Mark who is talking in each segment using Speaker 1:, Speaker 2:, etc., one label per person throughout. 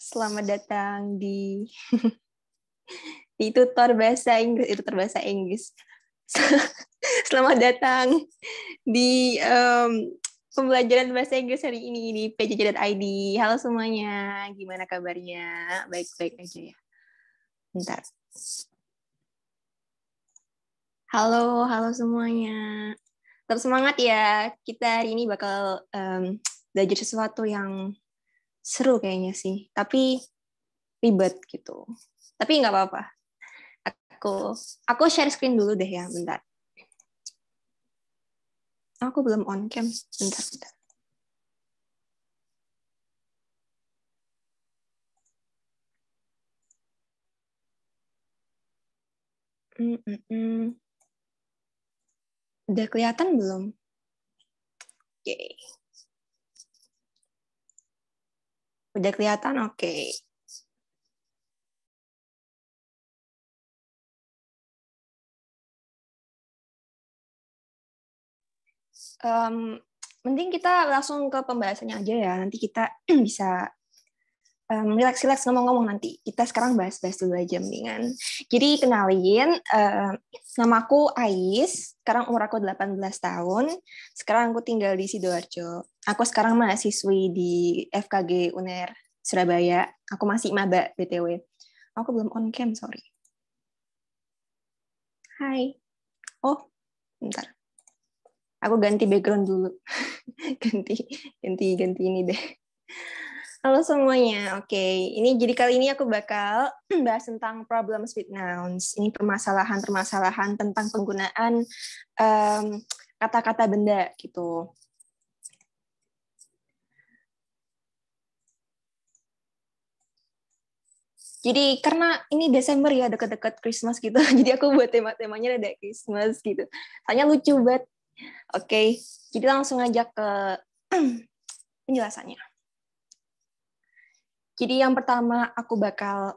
Speaker 1: Selamat datang di di tutor bahasa Inggris, itu tutor bahasa Inggris. Selamat datang di um, pembelajaran bahasa Inggris hari ini di pjj.id. Halo semuanya, gimana kabarnya? Baik-baik aja ya. Bentar. Halo, halo semuanya. Tetap semangat ya. Kita hari ini bakal um, belajar sesuatu yang seru kayaknya sih. Tapi ribet gitu. Tapi nggak apa-apa. Aku aku share screen dulu deh ya, bentar. Aku belum on cam. Bentar, bentar. Mm -mm. Udah kelihatan belum? Oke. Udah kelihatan? Oke. Okay. Um, mending kita langsung ke pembahasannya aja ya. Nanti kita bisa um, relax-relax ngomong-ngomong nanti. Kita sekarang bahas-bahas dulu aja mendingan. Jadi kenalin, uh, namaku Ais, sekarang umur aku 18 tahun, sekarang aku tinggal di Sidoarjo. Aku sekarang mahasiswi di FKG UNER Surabaya. Aku masih maba, BTW. Aku belum on cam, sorry. Hai. Oh, bentar. Aku ganti background dulu. ganti, ganti, ganti ini deh. Halo semuanya, oke. Okay. Ini jadi kali ini aku bakal bahas tentang problems with nouns. Ini permasalahan-permasalahan tentang penggunaan kata-kata um, benda gitu. Jadi karena ini Desember ya dekat-dekat Christmas gitu, jadi aku buat tema-temanya ada Christmas gitu. Tanya lucu banget. Oke, jadi langsung aja ke penjelasannya. Jadi yang pertama aku bakal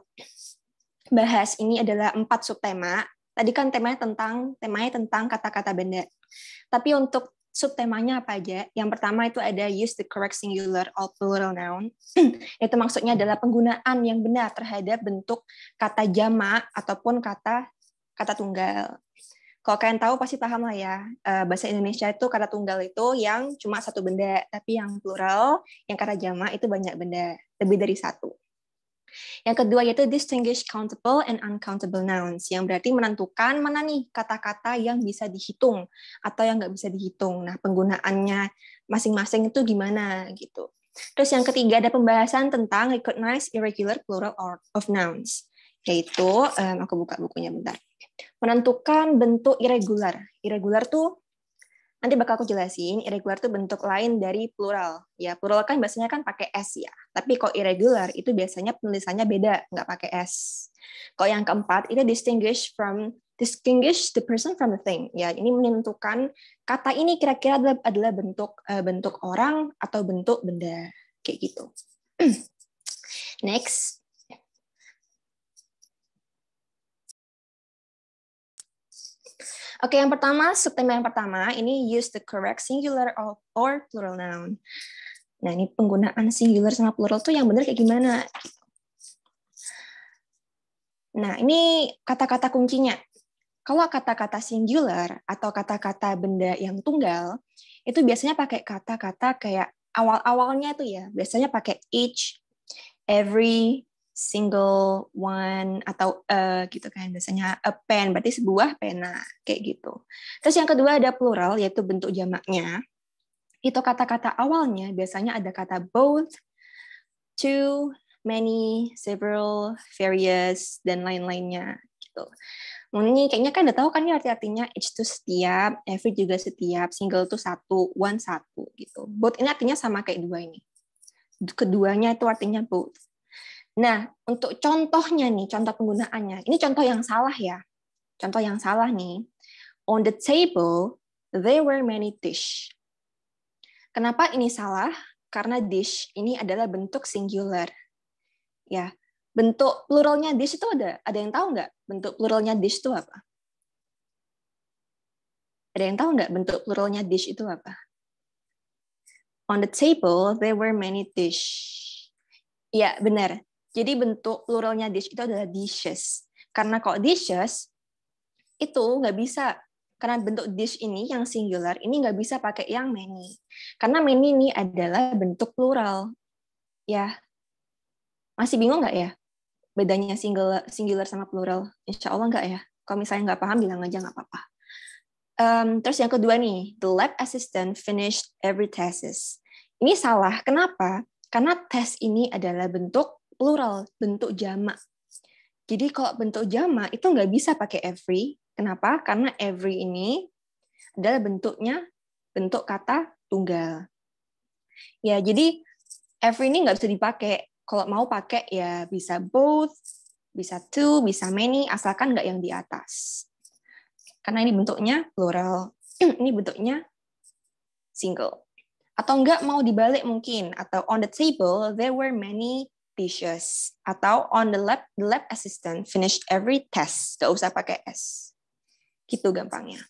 Speaker 1: bahas ini adalah empat subtema. Tadi kan temanya tentang temanya tentang kata-kata benda. Tapi untuk subtemanya apa aja? Yang pertama itu ada use the correct singular or plural noun. itu maksudnya adalah penggunaan yang benar terhadap bentuk kata jamak ataupun kata kata tunggal. Kalau kalian tahu pasti paham lah ya, eh, bahasa Indonesia itu kata tunggal itu yang cuma satu benda, tapi yang plural, yang kata jamak itu banyak benda, lebih dari satu. Yang kedua yaitu distinguish countable and uncountable nouns, yang berarti menentukan mana nih kata-kata yang bisa dihitung atau yang nggak bisa dihitung. Nah, penggunaannya masing-masing itu gimana gitu. Terus yang ketiga ada pembahasan tentang recognize irregular plural of nouns, yaitu um, aku buka bukunya bentar menentukan bentuk irregular. Irregular tuh nanti bakal aku jelasin. Irregular tuh bentuk lain dari plural. Ya, plural kan biasanya kan pakai s ya. Tapi kok irregular itu biasanya penulisannya beda, nggak pakai s. Kalau yang keempat itu distinguish from distinguish the person from the thing. Ya, ini menentukan kata ini kira-kira adalah, adalah bentuk uh, bentuk orang atau bentuk benda kayak gitu. Next, Oke, yang pertama, subtema yang pertama, ini use the correct singular or plural noun. Nah, ini penggunaan singular sama plural tuh yang benar kayak gimana? Nah, ini kata-kata kuncinya. Kalau kata-kata singular atau kata-kata benda yang tunggal, itu biasanya pakai kata-kata kayak awal-awalnya itu ya, biasanya pakai each, every, single one atau a gitu kan biasanya a pen berarti sebuah pena kayak gitu. Terus yang kedua ada plural yaitu bentuk jamaknya. Itu kata-kata awalnya biasanya ada kata both, two, many, several, various dan lain-lainnya gitu. Ini kayaknya kan udah tahu kan ya arti-artinya each itu setiap, every juga setiap, single itu satu, one satu gitu. Both ini artinya sama kayak dua ini. Keduanya itu artinya both Nah, untuk contohnya nih, contoh penggunaannya. Ini contoh yang salah ya. Contoh yang salah nih. On the table, there were many dish. Kenapa ini salah? Karena dish ini adalah bentuk singular. Ya, bentuk pluralnya dish itu ada. Ada yang tahu nggak? Bentuk pluralnya dish itu apa? Ada yang tahu nggak bentuk pluralnya dish itu apa? On the table, there were many dish Iya, benar. Jadi bentuk pluralnya dish itu adalah dishes. Karena kalau dishes itu nggak bisa karena bentuk dish ini yang singular ini nggak bisa pakai yang many. Karena many ini adalah bentuk plural. Ya. Masih bingung nggak ya? Bedanya singular, singular sama plural? Insya Allah nggak ya? Kalau misalnya nggak paham, bilang aja nggak apa-apa. Um, terus yang kedua nih, the lab assistant finished every thesis. Ini salah. Kenapa? Karena tes ini adalah bentuk plural, bentuk jamak. Jadi kalau bentuk jamak itu nggak bisa pakai every. Kenapa? Karena every ini adalah bentuknya bentuk kata tunggal. Ya, jadi every ini nggak bisa dipakai. Kalau mau pakai ya bisa both, bisa two, bisa many, asalkan nggak yang di atas. Karena ini bentuknya plural. ini bentuknya single atau enggak mau dibalik mungkin atau on the table there were many dishes atau on the lab the lab assistant finished every test. Gak usah pakai s. Gitu gampangnya.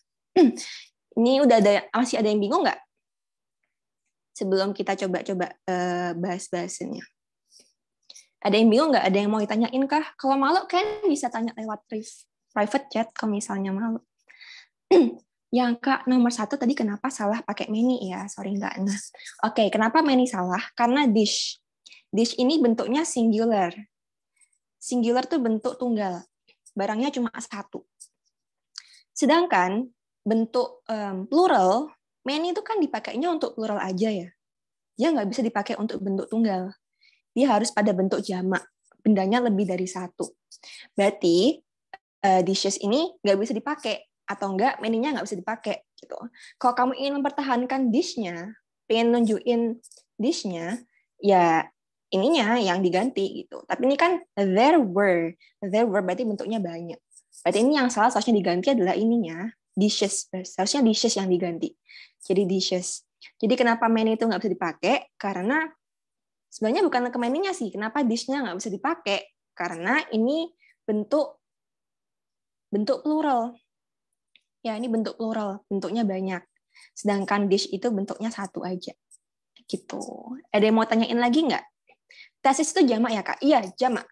Speaker 1: Ini udah ada masih ada yang bingung nggak? Sebelum kita coba-coba uh, bahas-bahasannya. Ada yang bingung nggak? Ada yang mau ditanyain kah? Kalau malu kan bisa tanya lewat private chat kalau misalnya malu. Yang Kak nomor satu tadi kenapa salah pakai many ya? Sorry nggak. Nah, oke, okay, kenapa many salah? Karena dish. Dish ini bentuknya singular. Singular tuh bentuk tunggal. Barangnya cuma satu. Sedangkan bentuk um, plural, many itu kan dipakainya untuk plural aja ya. Dia nggak bisa dipakai untuk bentuk tunggal. Dia harus pada bentuk jamak. Bendanya lebih dari satu. Berarti uh, dishes ini nggak bisa dipakai atau enggak menu-nya nggak bisa dipakai gitu. Kalau kamu ingin mempertahankan dish-nya, pengen nunjukin dish-nya, ya ininya yang diganti gitu. Tapi ini kan there were, there were berarti bentuknya banyak. Berarti ini yang salah seharusnya diganti adalah ininya dishes, seharusnya dishes yang diganti. Jadi dishes. Jadi kenapa menu itu nggak bisa dipakai? Karena sebenarnya bukan ke menu-nya sih. Kenapa dish-nya nggak bisa dipakai? Karena ini bentuk bentuk plural ya ini bentuk plural, bentuknya banyak. Sedangkan dish itu bentuknya satu aja. Gitu. Ada yang mau tanyain lagi nggak? Tesis itu jamak ya, Kak? Iya, jamak.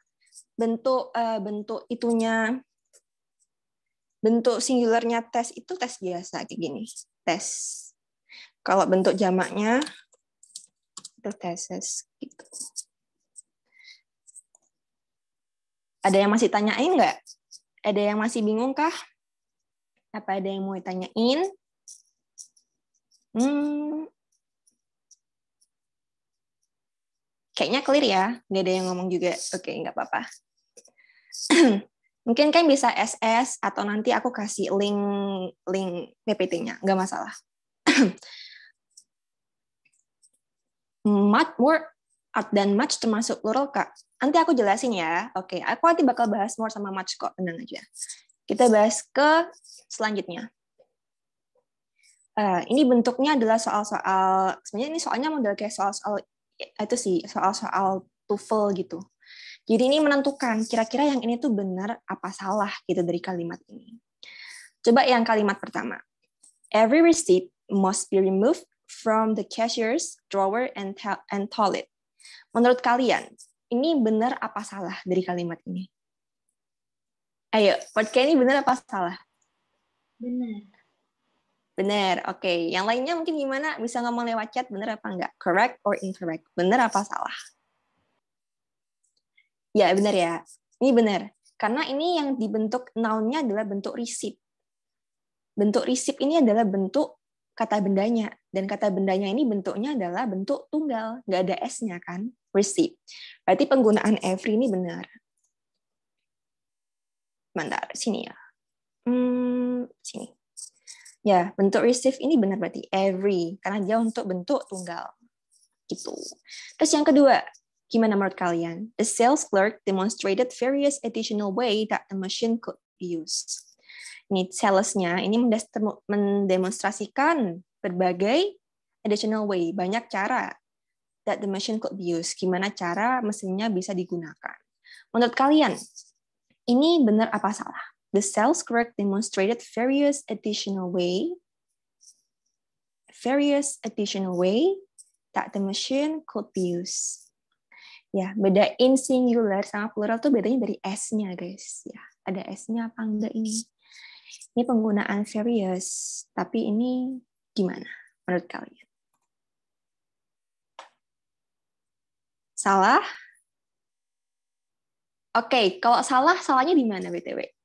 Speaker 1: Bentuk uh, bentuk itunya bentuk singularnya tes itu tes biasa kayak gini. Tes. Kalau bentuk jamaknya itu tesis gitu. Ada yang masih tanyain nggak? Ada yang masih bingung kah? Apa ada yang mau ditanyain? Hmm. Kayaknya clear ya, nggak ada yang ngomong juga. Oke, nggak apa-apa. Mungkin kan bisa SS atau nanti aku kasih link link PPT-nya, nggak masalah. much more art dan much termasuk plural kak. Nanti aku jelasin ya. Oke, aku nanti bakal bahas more sama much kok, tenang aja. Kita bahas ke selanjutnya. Uh, ini bentuknya adalah soal-soal, sebenarnya ini soalnya model kayak soal-soal itu sih, soal-soal TOEFL gitu. Jadi ini menentukan kira-kira yang ini tuh benar apa salah gitu dari kalimat ini. Coba yang kalimat pertama. Every receipt must be removed from the cashier's drawer and, and toilet. Menurut kalian, ini benar apa salah dari kalimat ini? Ayo, podcast ini benar apa salah?
Speaker 2: Benar.
Speaker 1: Benar, oke. Okay. Yang lainnya mungkin gimana? Bisa ngomong lewat chat, benar apa enggak? Correct or incorrect? Benar apa salah? Ya, benar ya. Ini benar. Karena ini yang dibentuk noun-nya adalah bentuk receipt. Bentuk receipt ini adalah bentuk kata bendanya. Dan kata bendanya ini bentuknya adalah bentuk tunggal. Nggak ada S-nya kan? Receipt. Berarti penggunaan every ini benar. Bentar, sini ya. Hmm, sini. Ya, bentuk receive ini benar berarti every karena dia untuk bentuk tunggal. Gitu. Terus yang kedua, gimana menurut kalian? The sales clerk demonstrated various additional way that the machine could be used. Ini salesnya ini mendemonstrasikan berbagai additional way, banyak cara that the machine could be used. Gimana cara mesinnya bisa digunakan? Menurut kalian, ini benar apa salah? The sales clerk demonstrated various additional way, various additional way that the machine could be used. Ya, beda in singular sama plural tuh bedanya dari s-nya, guys. Ya, ada s-nya apa enggak ini? Ini penggunaan various, tapi ini gimana menurut kalian? Salah? Oke, okay, kalau salah, salahnya di mana BTW?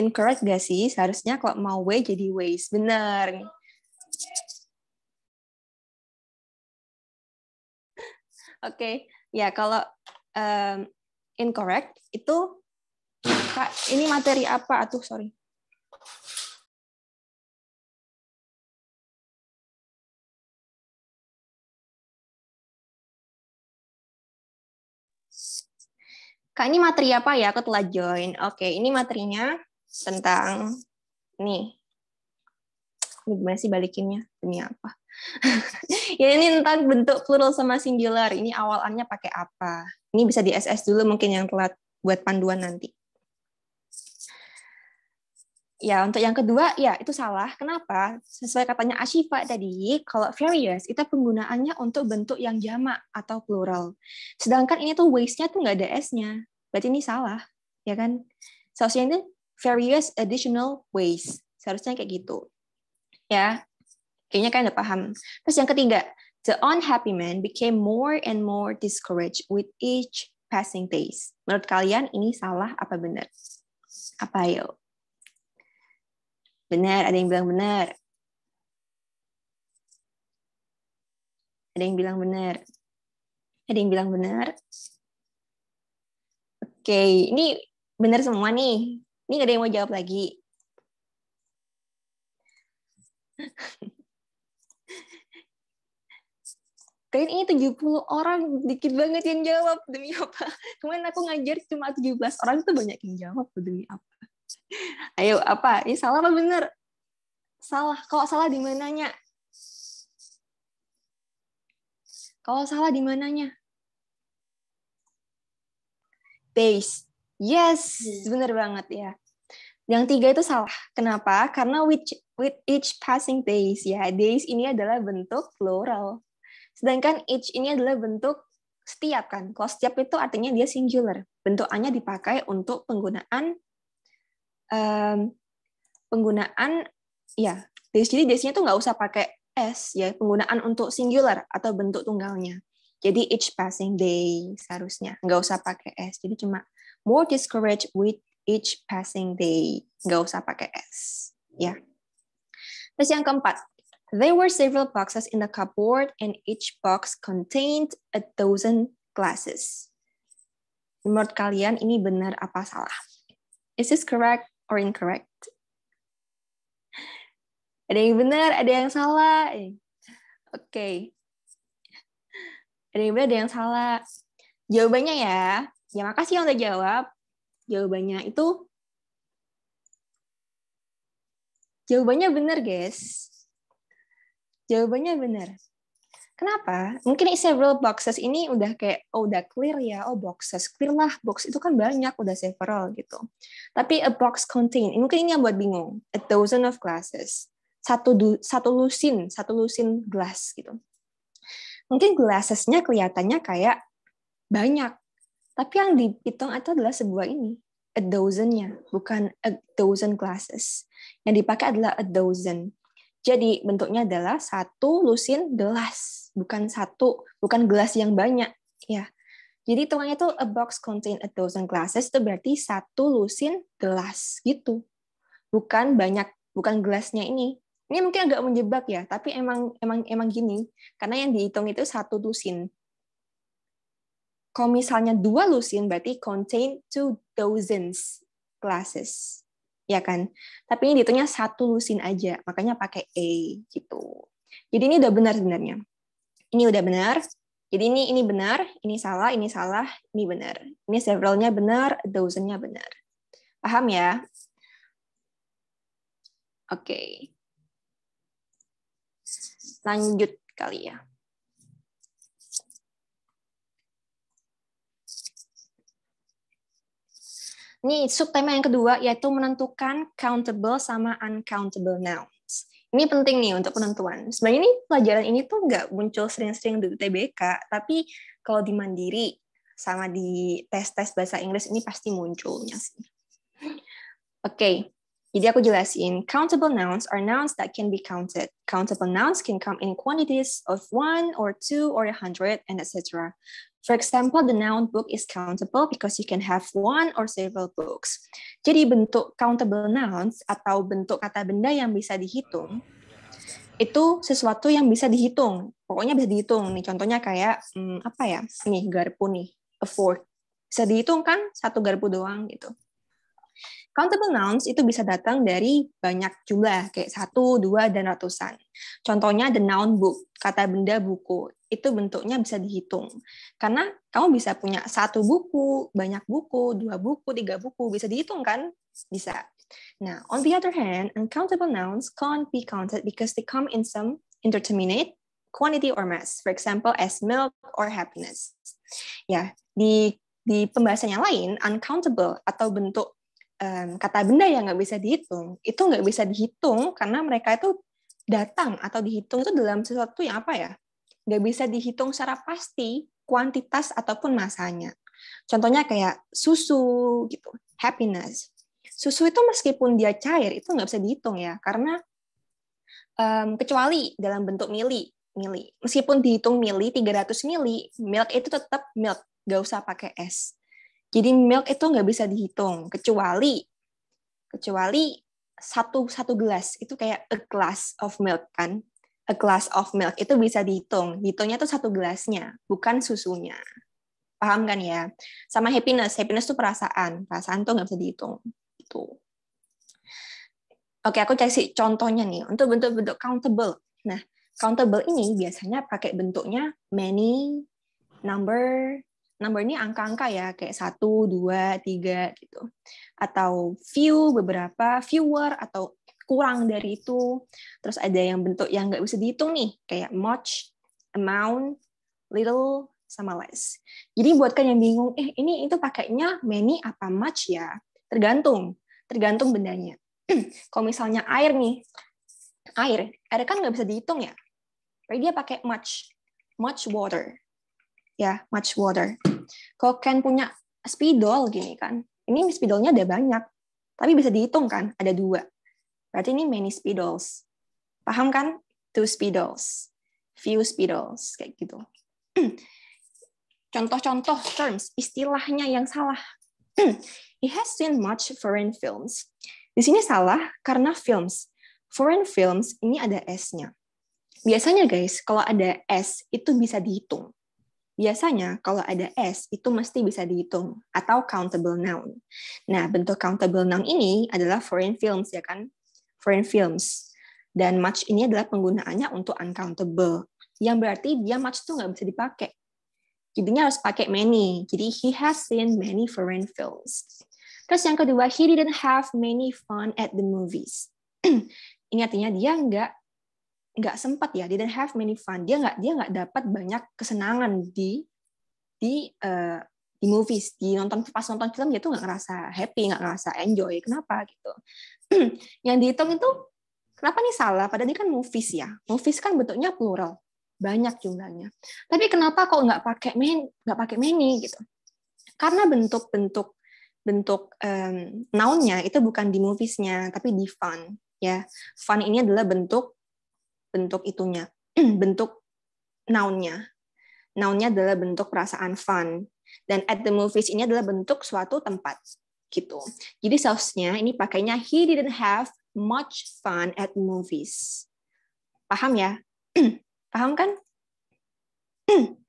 Speaker 1: Incorrect gak sih? Seharusnya kalau mau way jadi ways. Benar. Oke, okay. ya kalau um, incorrect itu Kak, ini materi apa? Atuh, sorry. Kak, ini materi apa ya? Aku telah join. Oke, ini materinya tentang nih. Ini gimana sih balikinnya? Demi apa? ya ini tentang bentuk plural sama singular. Ini awalannya pakai apa? Ini bisa di SS dulu mungkin yang telat buat panduan nanti. Ya, untuk yang kedua, ya itu salah. Kenapa? Sesuai katanya Ashifa tadi, kalau various itu penggunaannya untuk bentuk yang jamak atau plural. Sedangkan ini tuh waste-nya tuh nggak ada S-nya. Berarti ini salah, ya kan? Seharusnya ini various additional ways. Seharusnya kayak gitu. Ya, kayaknya kalian udah paham. Terus yang ketiga, the unhappy man became more and more discouraged with each passing days. Menurut kalian ini salah apa benar? Apa yuk? Benar, ada yang bilang benar. Ada yang bilang benar. Ada yang bilang benar. Oke, ini benar semua nih. Ini nggak ada yang mau jawab lagi. Kalian ini 70 orang, dikit banget yang jawab. Demi apa? Kemarin aku ngajar cuma 17 orang, itu banyak yang jawab. Demi apa? Ayo, apa? Ini salah apa benar? Salah. Kalau salah di mananya? Kalau salah di mananya? Days. Yes, hmm. benar banget ya. Yang tiga itu salah. Kenapa? Karena with, with each passing days, ya, days ini adalah bentuk plural. Sedangkan each ini adalah bentuk setiap kan. Kalau setiap itu artinya dia singular. Bentuk A-nya dipakai untuk penggunaan um, penggunaan ya days jadi daysnya tuh nggak usah pakai s ya penggunaan untuk singular atau bentuk tunggalnya jadi each passing day seharusnya nggak usah pakai s jadi cuma more discouraged with each passing day nggak usah pakai s ya terus yang keempat there were several boxes in the cupboard and each box contained a dozen glasses menurut kalian ini benar apa salah is this correct or incorrect? Ada yang benar, ada yang salah. Oke. Okay. Ada yang benar, ada yang salah. Jawabannya ya, ya makasih yang udah jawab. Jawabannya itu Jawabannya benar, guys. Jawabannya benar. Kenapa? Mungkin several boxes ini udah kayak oh udah clear ya, oh boxes clear lah, box itu kan banyak udah several gitu. Tapi a box contain, mungkin ini yang buat bingung. A dozen of glasses, satu du, satu lusin, satu lusin glass gitu. Mungkin glassesnya kelihatannya kayak banyak, tapi yang dihitung itu adalah sebuah ini, a dozennya, bukan a dozen glasses. Yang dipakai adalah a dozen. Jadi bentuknya adalah satu lusin gelas, bukan satu, bukan gelas yang banyak, ya. Jadi hitungannya itu a box contain a dozen glasses itu berarti satu lusin gelas gitu. Bukan banyak, bukan gelasnya ini. Ini mungkin agak menjebak ya, tapi emang emang emang gini, karena yang dihitung itu satu lusin. Kalau misalnya dua lusin berarti contain two dozens glasses ya kan? Tapi ini dihitungnya satu lusin aja, makanya pakai e gitu. Jadi ini udah benar sebenarnya. Ini udah benar. Jadi ini ini benar, ini salah, ini salah, ini benar. Ini severalnya benar, dozennya benar. Paham ya? Oke. Okay. Lanjut kali ya. Ini subtema yang kedua yaitu menentukan countable sama uncountable nouns. Ini penting nih untuk penentuan. Sebenarnya ini pelajaran ini tuh nggak muncul sering-sering di TBK, tapi kalau di Mandiri sama di tes-tes bahasa Inggris ini pasti munculnya sih. Oke, okay. Jadi aku jelasin. Countable nouns are nouns that can be counted. Countable nouns can come in quantities of one or two or a hundred and etc. For example, the noun book is countable because you can have one or several books. Jadi bentuk countable nouns atau bentuk kata benda yang bisa dihitung itu sesuatu yang bisa dihitung. Pokoknya bisa dihitung. Nih contohnya kayak hmm, apa ya? Nih garpu nih, a fork. Bisa dihitung kan satu garpu doang gitu. Countable nouns itu bisa datang dari banyak jumlah, kayak satu, dua, dan ratusan. Contohnya the noun book, kata benda buku itu bentuknya bisa dihitung. Karena kamu bisa punya satu buku, banyak buku, dua buku, tiga buku, bisa dihitung kan? Bisa. Nah, on the other hand, uncountable nouns can't be counted because they come in some indeterminate quantity or mass. For example, as milk or happiness. Ya, di di pembahasannya lain, uncountable atau bentuk um, kata benda yang nggak bisa dihitung, itu nggak bisa dihitung karena mereka itu datang atau dihitung itu dalam sesuatu yang apa ya? nggak bisa dihitung secara pasti kuantitas ataupun masanya. Contohnya kayak susu gitu, happiness. Susu itu meskipun dia cair itu nggak bisa dihitung ya, karena um, kecuali dalam bentuk mili, mili. Meskipun dihitung mili 300 mili, milk itu tetap milk, nggak usah pakai es. Jadi milk itu nggak bisa dihitung, kecuali kecuali satu satu gelas itu kayak a glass of milk kan a glass of milk itu bisa dihitung. Hitungnya tuh satu gelasnya, bukan susunya. Paham kan ya? Sama happiness. Happiness tuh perasaan. Perasaan tuh nggak bisa dihitung. Itu. Oke, aku kasih contohnya nih untuk bentuk-bentuk countable. Nah, countable ini biasanya pakai bentuknya many, number, number ini angka-angka ya, kayak satu, dua, tiga gitu. Atau few, beberapa, fewer, atau kurang dari itu. Terus ada yang bentuk yang nggak bisa dihitung nih, kayak much, amount, little, sama less. Jadi buat kalian yang bingung, eh ini itu pakainya many apa much ya? Tergantung, tergantung bendanya. Kalau misalnya air nih, air, air kan nggak bisa dihitung ya. Jadi dia pakai much, much water. Ya, much water. Kalau kalian punya spidol gini kan, ini spidolnya ada banyak, tapi bisa dihitung kan, ada dua. Berarti ini many spidels. Paham kan? Two spidels, few spidels, kayak gitu. Contoh-contoh terms, istilahnya yang salah. He has seen much foreign films. Di sini salah karena films. Foreign films ini ada S-nya. Biasanya guys, kalau ada S itu bisa dihitung. Biasanya kalau ada S itu mesti bisa dihitung atau countable noun. Nah, bentuk countable noun ini adalah foreign films ya kan? foreign films. Dan much ini adalah penggunaannya untuk uncountable. Yang berarti dia much itu nggak bisa dipakai. Jadinya harus pakai many. Jadi he has seen many foreign films. Terus yang kedua, he didn't have many fun at the movies. ini artinya dia nggak nggak sempat ya, didn't have many fun. Dia nggak dia nggak dapat banyak kesenangan di di uh, di movies, di nonton pas nonton film dia tuh nggak ngerasa happy, nggak ngerasa enjoy. Kenapa gitu? yang dihitung itu kenapa nih salah? Padahal ini kan movies ya. Movies kan bentuknya plural, banyak jumlahnya. Tapi kenapa kok nggak pakai main, nggak pakai many gitu? Karena bentuk-bentuk bentuk um, nounnya itu bukan di moviesnya, tapi di fun. Ya, fun ini adalah bentuk bentuk itunya, bentuk nounnya. Nounnya adalah bentuk perasaan fun. Dan at the movies ini adalah bentuk suatu tempat gitu. Jadi seharusnya ini pakainya he didn't have much fun at movies. Paham ya? Paham kan?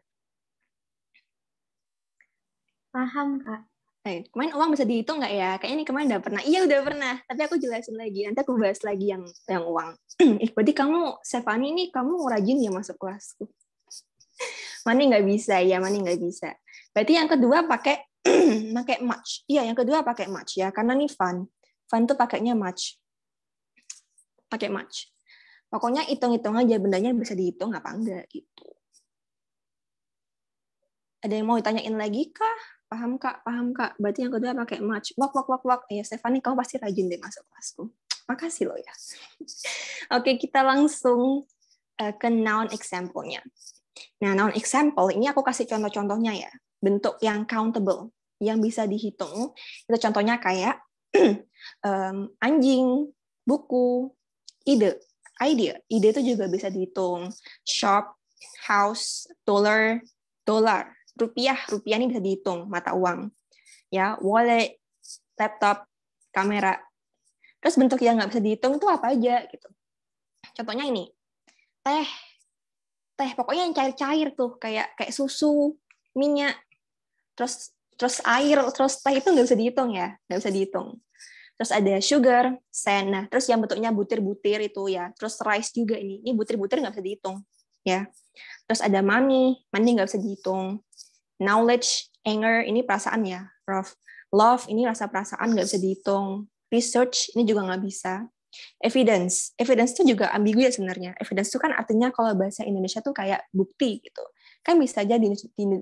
Speaker 2: Paham, Kak.
Speaker 1: Eh, kemarin uang bisa dihitung nggak ya? Kayaknya ini kemarin udah pernah. Iya, udah pernah. Tapi aku jelasin lagi. Nanti aku bahas lagi yang yang uang. eh, berarti kamu, Stefani ini kamu rajin ya masuk kelasku. Mani nggak bisa, ya Mani nggak bisa. Berarti yang kedua pakai pakai much. Iya, yang kedua pakai much ya, karena nih fun. Fun tuh pakainya much. Pakai much. Pokoknya hitung-hitung aja bendanya bisa dihitung apa enggak gitu. Ada yang mau ditanyain lagi kah? Paham kak? Paham kak? Berarti yang kedua pakai much. Wak wak wak wak. Ya Stefani, kamu pasti rajin deh masuk kelasku. Makasih loh ya. Oke, kita langsung uh, ke noun example-nya. Nah, noun example ini aku kasih contoh-contohnya ya. Bentuk yang countable, yang bisa dihitung. Itu contohnya kayak um, anjing, buku, ide, idea. Ide itu juga bisa dihitung. Shop, house, dollar, dollar. Rupiah, rupiah ini bisa dihitung, mata uang. Ya, wallet, laptop, kamera. Terus bentuk yang nggak bisa dihitung itu apa aja gitu. Contohnya ini, teh, teh pokoknya yang cair-cair tuh kayak kayak susu, minyak, terus terus air, terus teh itu nggak bisa dihitung ya, nggak bisa dihitung. Terus ada sugar, sand, nah terus yang bentuknya butir-butir itu ya, terus rice juga ini, ini butir-butir nggak bisa dihitung ya. Terus ada money, money nggak bisa dihitung. Knowledge, anger, ini perasaan ya, rough love ini rasa perasaan nggak bisa dihitung. Research ini juga nggak bisa. Evidence evidence itu juga ambigu ya sebenarnya. Evidence itu kan artinya kalau bahasa Indonesia tuh kayak bukti gitu. Kan bisa aja di,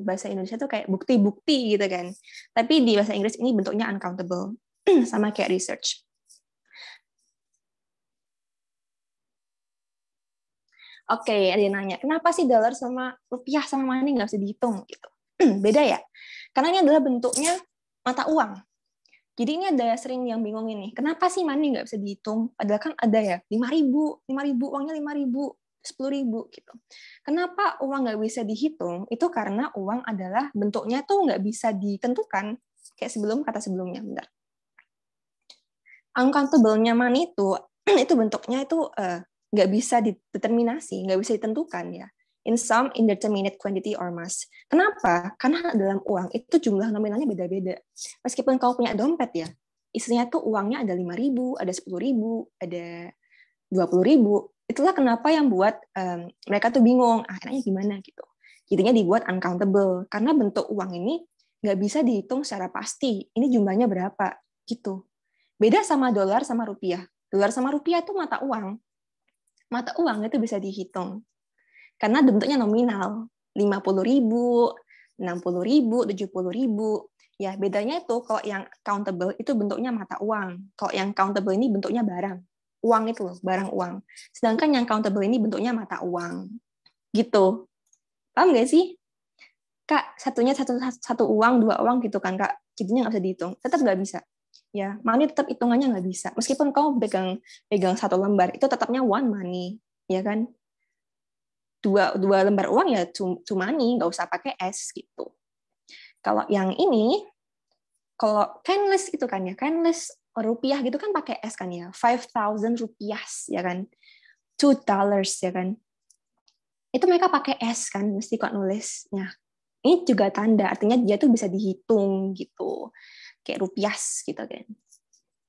Speaker 1: bahasa Indonesia tuh kayak bukti-bukti gitu kan. Tapi di bahasa Inggris ini bentuknya uncountable sama kayak research. Oke, okay, ada yang nanya, kenapa sih dolar sama rupiah sama money nggak bisa dihitung gitu? Beda ya? Karena ini adalah bentuknya mata uang. Jadi ini ada sering yang bingung ini, kenapa sih money nggak bisa dihitung? Padahal kan ada ya, lima ribu, lima ribu, uangnya lima ribu, sepuluh ribu gitu. Kenapa uang nggak bisa dihitung? Itu karena uang adalah bentuknya tuh nggak bisa ditentukan kayak sebelum kata sebelumnya, bentar. Uncountable-nya money itu itu bentuknya itu uh, nggak bisa dideterminasi, nggak bisa ditentukan ya in some indeterminate quantity or mass. Kenapa? Karena dalam uang itu jumlah nominalnya beda-beda. Meskipun kau punya dompet ya, isinya tuh uangnya ada 5.000, ada 10.000, ada 20.000. Itulah kenapa yang buat um, mereka tuh bingung, enaknya gimana gitu. Jadinya dibuat uncountable karena bentuk uang ini nggak bisa dihitung secara pasti. Ini jumlahnya berapa gitu. Beda sama dolar sama rupiah. Dolar sama rupiah itu mata uang. Mata uang itu bisa dihitung karena bentuknya nominal. 50 ribu 60 ribu 70 ribu. Ya bedanya itu kalau yang countable itu bentuknya mata uang. Kalau yang countable ini bentuknya barang. Uang itu loh barang uang. Sedangkan yang countable ini bentuknya mata uang. Gitu. Paham nggak sih? Kak satunya satu satu uang dua uang gitu kan kak. Jadinya nggak bisa dihitung. Tetap nggak bisa. Ya money tetap hitungannya nggak bisa. Meskipun kau pegang pegang satu lembar itu tetapnya one money. Ya kan dua dua lembar uang ya cuma nih nggak usah pakai es gitu. Kalau yang ini kalau canless itu kan ya canless rupiah gitu kan pakai es kan ya five thousand rupiah ya kan two dollars ya kan. Itu mereka pakai es kan mesti kok nulisnya. Ini juga tanda artinya dia tuh bisa dihitung gitu kayak rupiah gitu kan.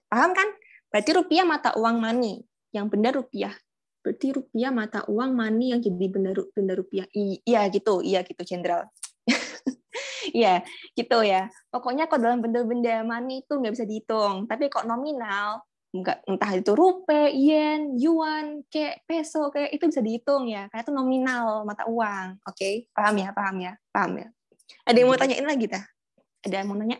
Speaker 1: Paham kan? Berarti rupiah mata uang money yang benda rupiah berarti rupiah mata uang money yang jadi benda benda rupiah iya gitu iya gitu jenderal Iya, gitu ya. Pokoknya kok dalam benda-benda money itu nggak bisa dihitung. Tapi kok nominal, nggak entah itu rupiah, yen, yuan, kayak peso, kayak itu bisa dihitung ya. Karena itu nominal mata uang. Oke, okay? paham ya, paham ya, paham ya. Ada yang mau tanyain lagi dah? Ada yang mau nanya?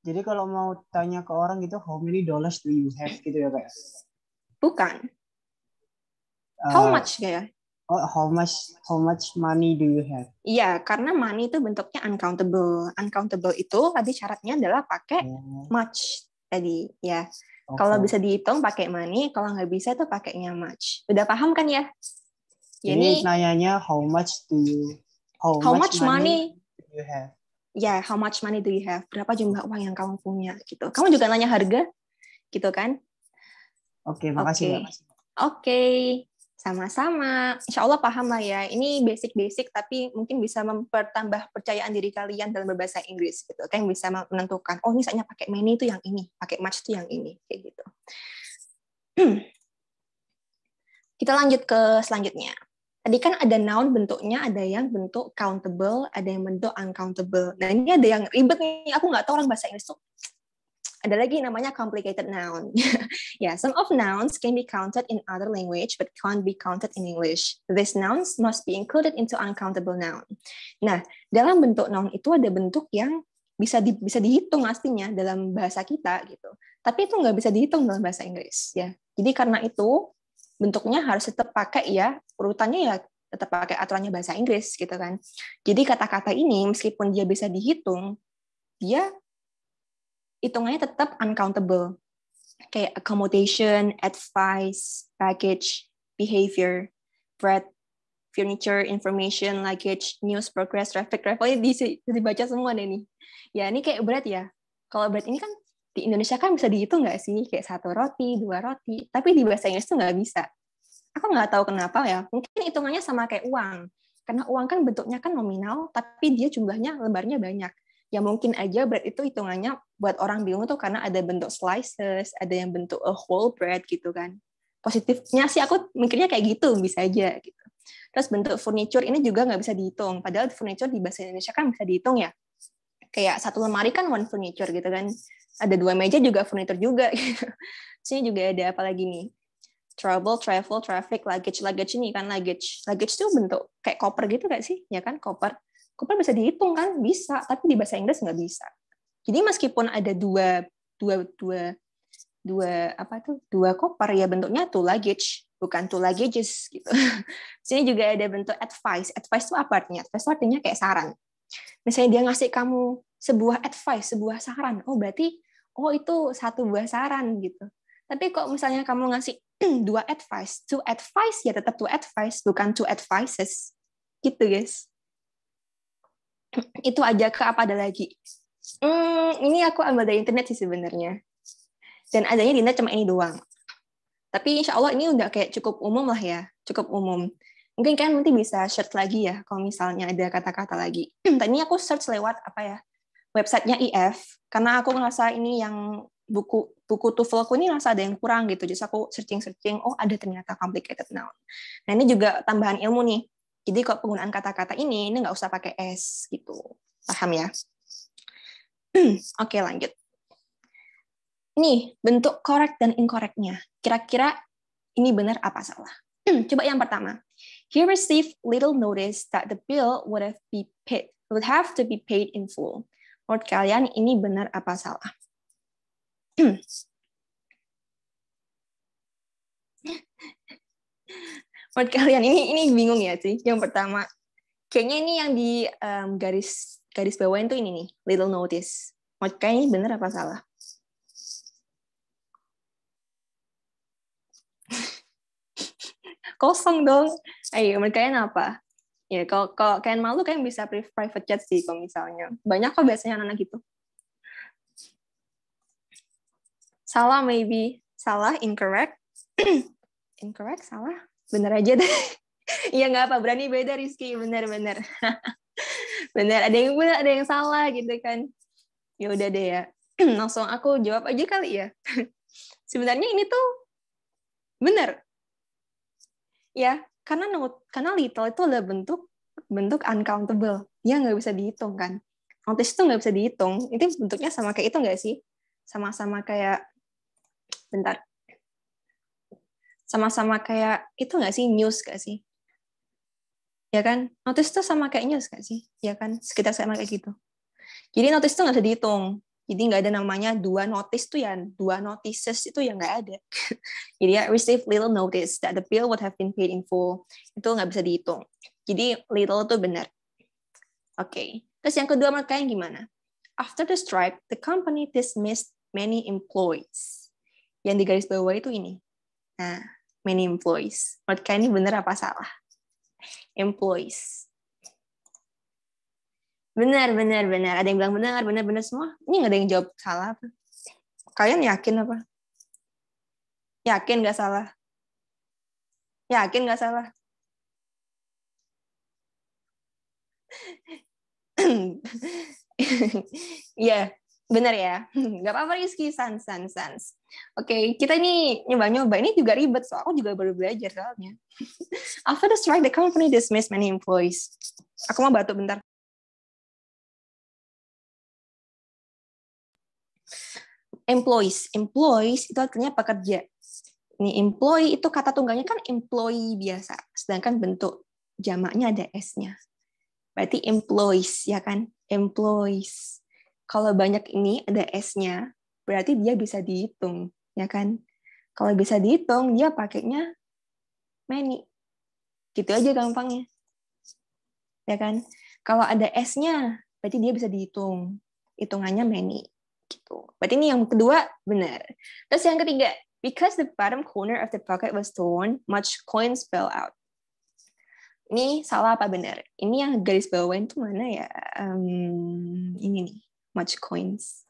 Speaker 3: Jadi kalau mau tanya ke orang gitu, how many dollars do you have gitu ya kayak?
Speaker 1: Bukan. How uh, much kayak?
Speaker 3: Oh, how much how much money do you have?
Speaker 1: Iya, karena money itu bentuknya uncountable. Uncountable itu tadi syaratnya adalah pakai oh. much tadi ya. Okay. Kalau bisa dihitung pakai money, kalau nggak bisa tuh pakainya much. Udah paham kan ya?
Speaker 3: Jadi nanyanya how much do you
Speaker 1: how, how much, much money,
Speaker 3: money do you have?
Speaker 1: Ya, yeah, how much money do you have? Berapa jumlah uang yang kamu punya gitu. Kamu juga nanya harga gitu kan?
Speaker 3: Oke, okay, makasih.
Speaker 1: Oke. Okay. Sama-sama. Insya Allah paham lah ya. Ini basic-basic, tapi mungkin bisa mempertambah percayaan diri kalian dalam berbahasa Inggris. gitu. Kan bisa menentukan, oh misalnya pakai many itu yang ini, pakai much itu yang ini. Kayak gitu. Kita lanjut ke selanjutnya. Tadi kan ada noun bentuknya, ada yang bentuk countable, ada yang bentuk uncountable. Nah ini ada yang ribet nih, aku nggak tahu orang bahasa Inggris tuh ada lagi namanya complicated noun. yeah, some of nouns can be counted in other language but can't be counted in English. These nouns must be included into uncountable noun. Nah, dalam bentuk noun itu ada bentuk yang bisa di, bisa dihitung pastinya dalam bahasa kita gitu. Tapi itu nggak bisa dihitung dalam bahasa Inggris ya. Jadi karena itu bentuknya harus tetap pakai ya urutannya ya tetap pakai aturannya bahasa Inggris gitu kan. Jadi kata-kata ini meskipun dia bisa dihitung, dia hitungannya tetap uncountable. Kayak accommodation, advice, package, behavior, bread, furniture, information, luggage, news, progress, traffic, travel, ini dibaca semua deh nih. Ya, ini kayak berat ya. Kalau berat ini kan di Indonesia kan bisa dihitung nggak sih? Kayak satu roti, dua roti. Tapi di bahasa Inggris tuh nggak bisa. Aku nggak tahu kenapa ya. Mungkin hitungannya sama kayak uang. Karena uang kan bentuknya kan nominal, tapi dia jumlahnya lembarnya banyak. Ya mungkin aja bread itu hitungannya buat orang bingung tuh karena ada bentuk slices, ada yang bentuk a whole bread gitu kan. Positifnya sih aku mikirnya kayak gitu, bisa aja gitu. Terus bentuk furniture ini juga nggak bisa dihitung. Padahal furniture di bahasa Indonesia kan bisa dihitung ya. Kayak satu lemari kan one furniture gitu kan ada dua meja juga furniture juga gitu. Sini juga ada apa lagi nih? Travel, travel, traffic, luggage, luggage ini kan luggage. Luggage itu bentuk kayak koper gitu gak sih? Ya kan koper. Koper bisa dihitung kan? Bisa, tapi di bahasa Inggris nggak bisa. Jadi meskipun ada dua dua dua dua apa tuh dua koper ya bentuknya two luggage bukan two luggages gitu. Sini juga ada bentuk advice. Advice itu apa artinya? Advice itu artinya kayak saran. Misalnya dia ngasih kamu sebuah advice, sebuah saran. Oh, berarti oh itu satu buah saran gitu. Tapi kok misalnya kamu ngasih dua advice, two advice ya tetap two advice, bukan two advices. Gitu, guys. Itu aja ke apa ada lagi? Hmm, ini aku ambil dari internet sih sebenarnya. Dan adanya di internet cuma ini doang. Tapi insya Allah ini udah kayak cukup umum lah ya, cukup umum. Mungkin kan nanti bisa search lagi ya, kalau misalnya ada kata-kata lagi. Tadi aku search lewat apa ya, websitenya IF karena aku ngerasa ini yang buku buku TOEFLku ini ngerasa ada yang kurang gitu jadi aku searching searching oh ada ternyata complicated noun nah ini juga tambahan ilmu nih jadi kalau penggunaan kata-kata ini ini nggak usah pakai s gitu. Paham ya? Oke lanjut. Ini bentuk correct dan incorrectnya. Kira-kira ini benar apa salah? Coba yang pertama. He received little notice that the bill would have be paid would have to be paid in full. Menurut kalian ini benar apa salah? Menurut kalian ini ini bingung ya sih. Yang pertama, kayaknya ini yang di um, garis garis bawah itu ini nih, little notice. Menurut kalian ini benar apa salah? Kosong dong. Ayo, menurut kalian apa? Ya, kalau, kalau kalian malu, kalian bisa private chat sih kalau misalnya. Banyak kok biasanya anak-anak gitu. Salah maybe. Salah, incorrect. incorrect, salah. Bener aja deh. Iya nggak apa, berani beda Rizky. Bener-bener. Bener, ada yang bener, ada yang salah gitu kan. Ya udah deh ya. Langsung aku jawab aja kali ya. Sebenarnya ini tuh bener. Ya, karena not, karena little itu adalah bentuk bentuk uncountable dia nggak bisa dihitung kan notice itu nggak bisa dihitung itu bentuknya sama kayak itu nggak sih sama-sama kayak bentar sama-sama kayak itu nggak sih news gak sih ya kan notice itu sama kayak news gak sih ya kan sekitar sama kayak gitu jadi notice itu nggak bisa dihitung jadi nggak ada namanya dua notice tuh ya, dua notices itu ya nggak ada. Jadi ya receive little notice that the bill would have been paid in full. Itu nggak bisa dihitung. Jadi little itu benar. Oke. Okay. Terus yang kedua menurut kalian gimana? After the strike, the company dismissed many employees. Yang di garis bawah itu ini. Nah, many employees. Menurut kalian ini benar apa salah? Employees. Benar, benar, benar. Ada yang bilang benar, benar, benar semua. Ini nggak ada yang jawab salah apa? Kalian yakin apa? Yakin nggak salah? Yakin nggak salah? Iya, benar ya. Nggak apa-apa Rizky, sans, sans, sans. Oke, kita ini nyoba-nyoba. Ini juga ribet, so aku juga baru belajar soalnya. After the strike, the company dismissed many employees. Aku mau batuk bentar. employees. Employees itu artinya pekerja. Ini employee itu kata tunggalnya kan employee biasa, sedangkan bentuk jamaknya ada s-nya. Berarti employees ya kan? Employees. Kalau banyak ini ada s-nya, berarti dia bisa dihitung, ya kan? Kalau bisa dihitung, dia pakainya many. Gitu aja gampangnya. Ya kan? Kalau ada S-nya, berarti dia bisa dihitung. Hitungannya many. Gitu. Berarti ini yang kedua benar. Terus yang ketiga, because the bottom corner of the pocket was torn, much coins fell out. Ini salah apa benar? Ini yang garis bawah itu mana ya? Um, ini nih, much coins.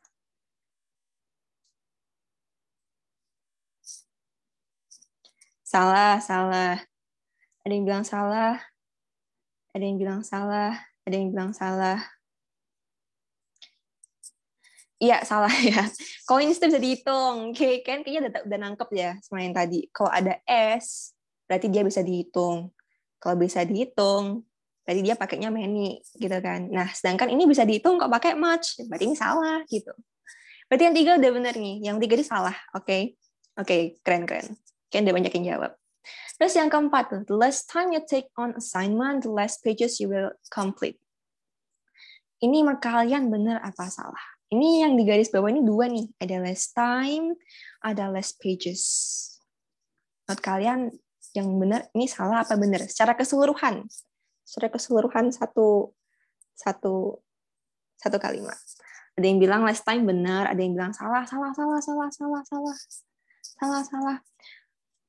Speaker 1: Salah, salah. Ada yang bilang salah. Ada yang bilang salah. Ada yang bilang salah. Iya, salah ya. Coins itu bisa dihitung. Oke, kan kayaknya udah, udah nangkep ya yang tadi. Kalau ada S, berarti dia bisa dihitung. Kalau bisa dihitung, berarti dia pakainya many, gitu kan. Nah, sedangkan ini bisa dihitung kok pakai much, berarti ini salah, gitu. Berarti yang tiga udah bener nih. Yang tiga ini salah, oke? Okay? Oke, okay, keren-keren. Kan udah banyak yang jawab. Terus yang keempat, the less time you take on assignment, the less pages you will complete. Ini menurut kalian benar apa salah? Ini yang di garis bawah ini dua nih. Ada less time, ada less pages. Menurut kalian yang benar ini salah apa benar? Secara keseluruhan. Secara keseluruhan satu satu satu kalimat. Ada yang bilang less time benar, ada yang bilang salah, salah, salah, salah, salah, salah. Salah, salah.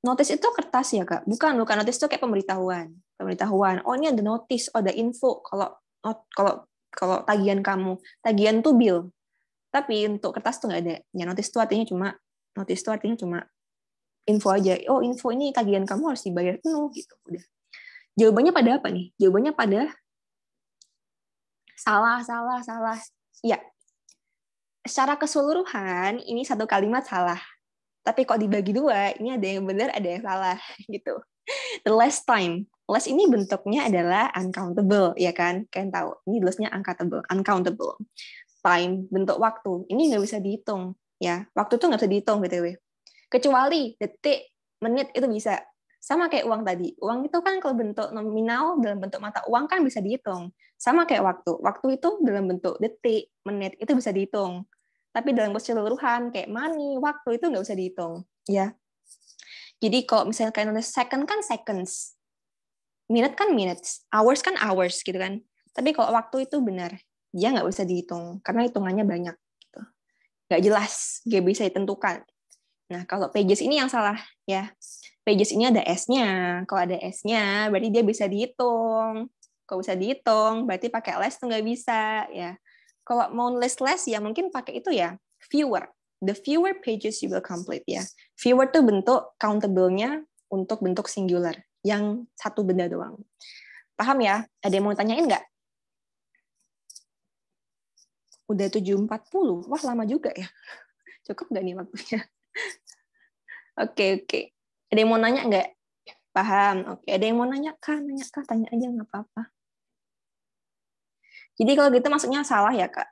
Speaker 1: Notice itu kertas ya, Kak? Bukan, bukan. Notice itu kayak pemberitahuan. Pemberitahuan. Oh, ini ada notice, oh, ada info. Kalau kalau kalau tagihan kamu, tagihan tuh bill. Tapi untuk kertas tuh nggak ada. Ya notice itu artinya cuma notice itu artinya cuma info aja. Oh info ini tagihan kamu harus dibayar penuh gitu. Udah. Jawabannya pada apa nih? Jawabannya pada salah, salah, salah. Ya. Secara keseluruhan ini satu kalimat salah. Tapi kok dibagi dua, ini ada yang benar, ada yang salah gitu. The less time. Less ini bentuknya adalah uncountable, ya kan? Kalian tahu, ini lessnya uncountable, uncountable time, bentuk waktu. Ini nggak bisa dihitung. ya Waktu itu nggak bisa dihitung, BTW. Kecuali detik, menit itu bisa. Sama kayak uang tadi. Uang itu kan kalau bentuk nominal dalam bentuk mata uang kan bisa dihitung. Sama kayak waktu. Waktu itu dalam bentuk detik, menit itu bisa dihitung. Tapi dalam keseluruhan kayak money, waktu itu nggak bisa dihitung. ya Jadi kalau misalnya kayak nulis second kan seconds. Minute kan minutes. Hours kan hours gitu kan. Tapi kalau waktu itu benar dia nggak bisa dihitung karena hitungannya banyak gitu. nggak jelas nggak bisa ditentukan nah kalau pages ini yang salah ya pages ini ada s-nya kalau ada s-nya berarti dia bisa dihitung kalau bisa dihitung berarti pakai less tuh nggak bisa ya kalau mau less less ya mungkin pakai itu ya fewer the fewer pages you will complete ya fewer tuh bentuk countable-nya untuk bentuk singular yang satu benda doang paham ya ada yang mau tanyain nggak Udah 7.40. Wah, lama juga ya. Cukup nggak nih waktunya? Oke, oke. Ada yang mau nanya nggak? Paham. Oke, ada yang mau nanya kah? Nanya kah? Tanya aja nggak apa-apa. Jadi kalau gitu maksudnya salah ya, Kak?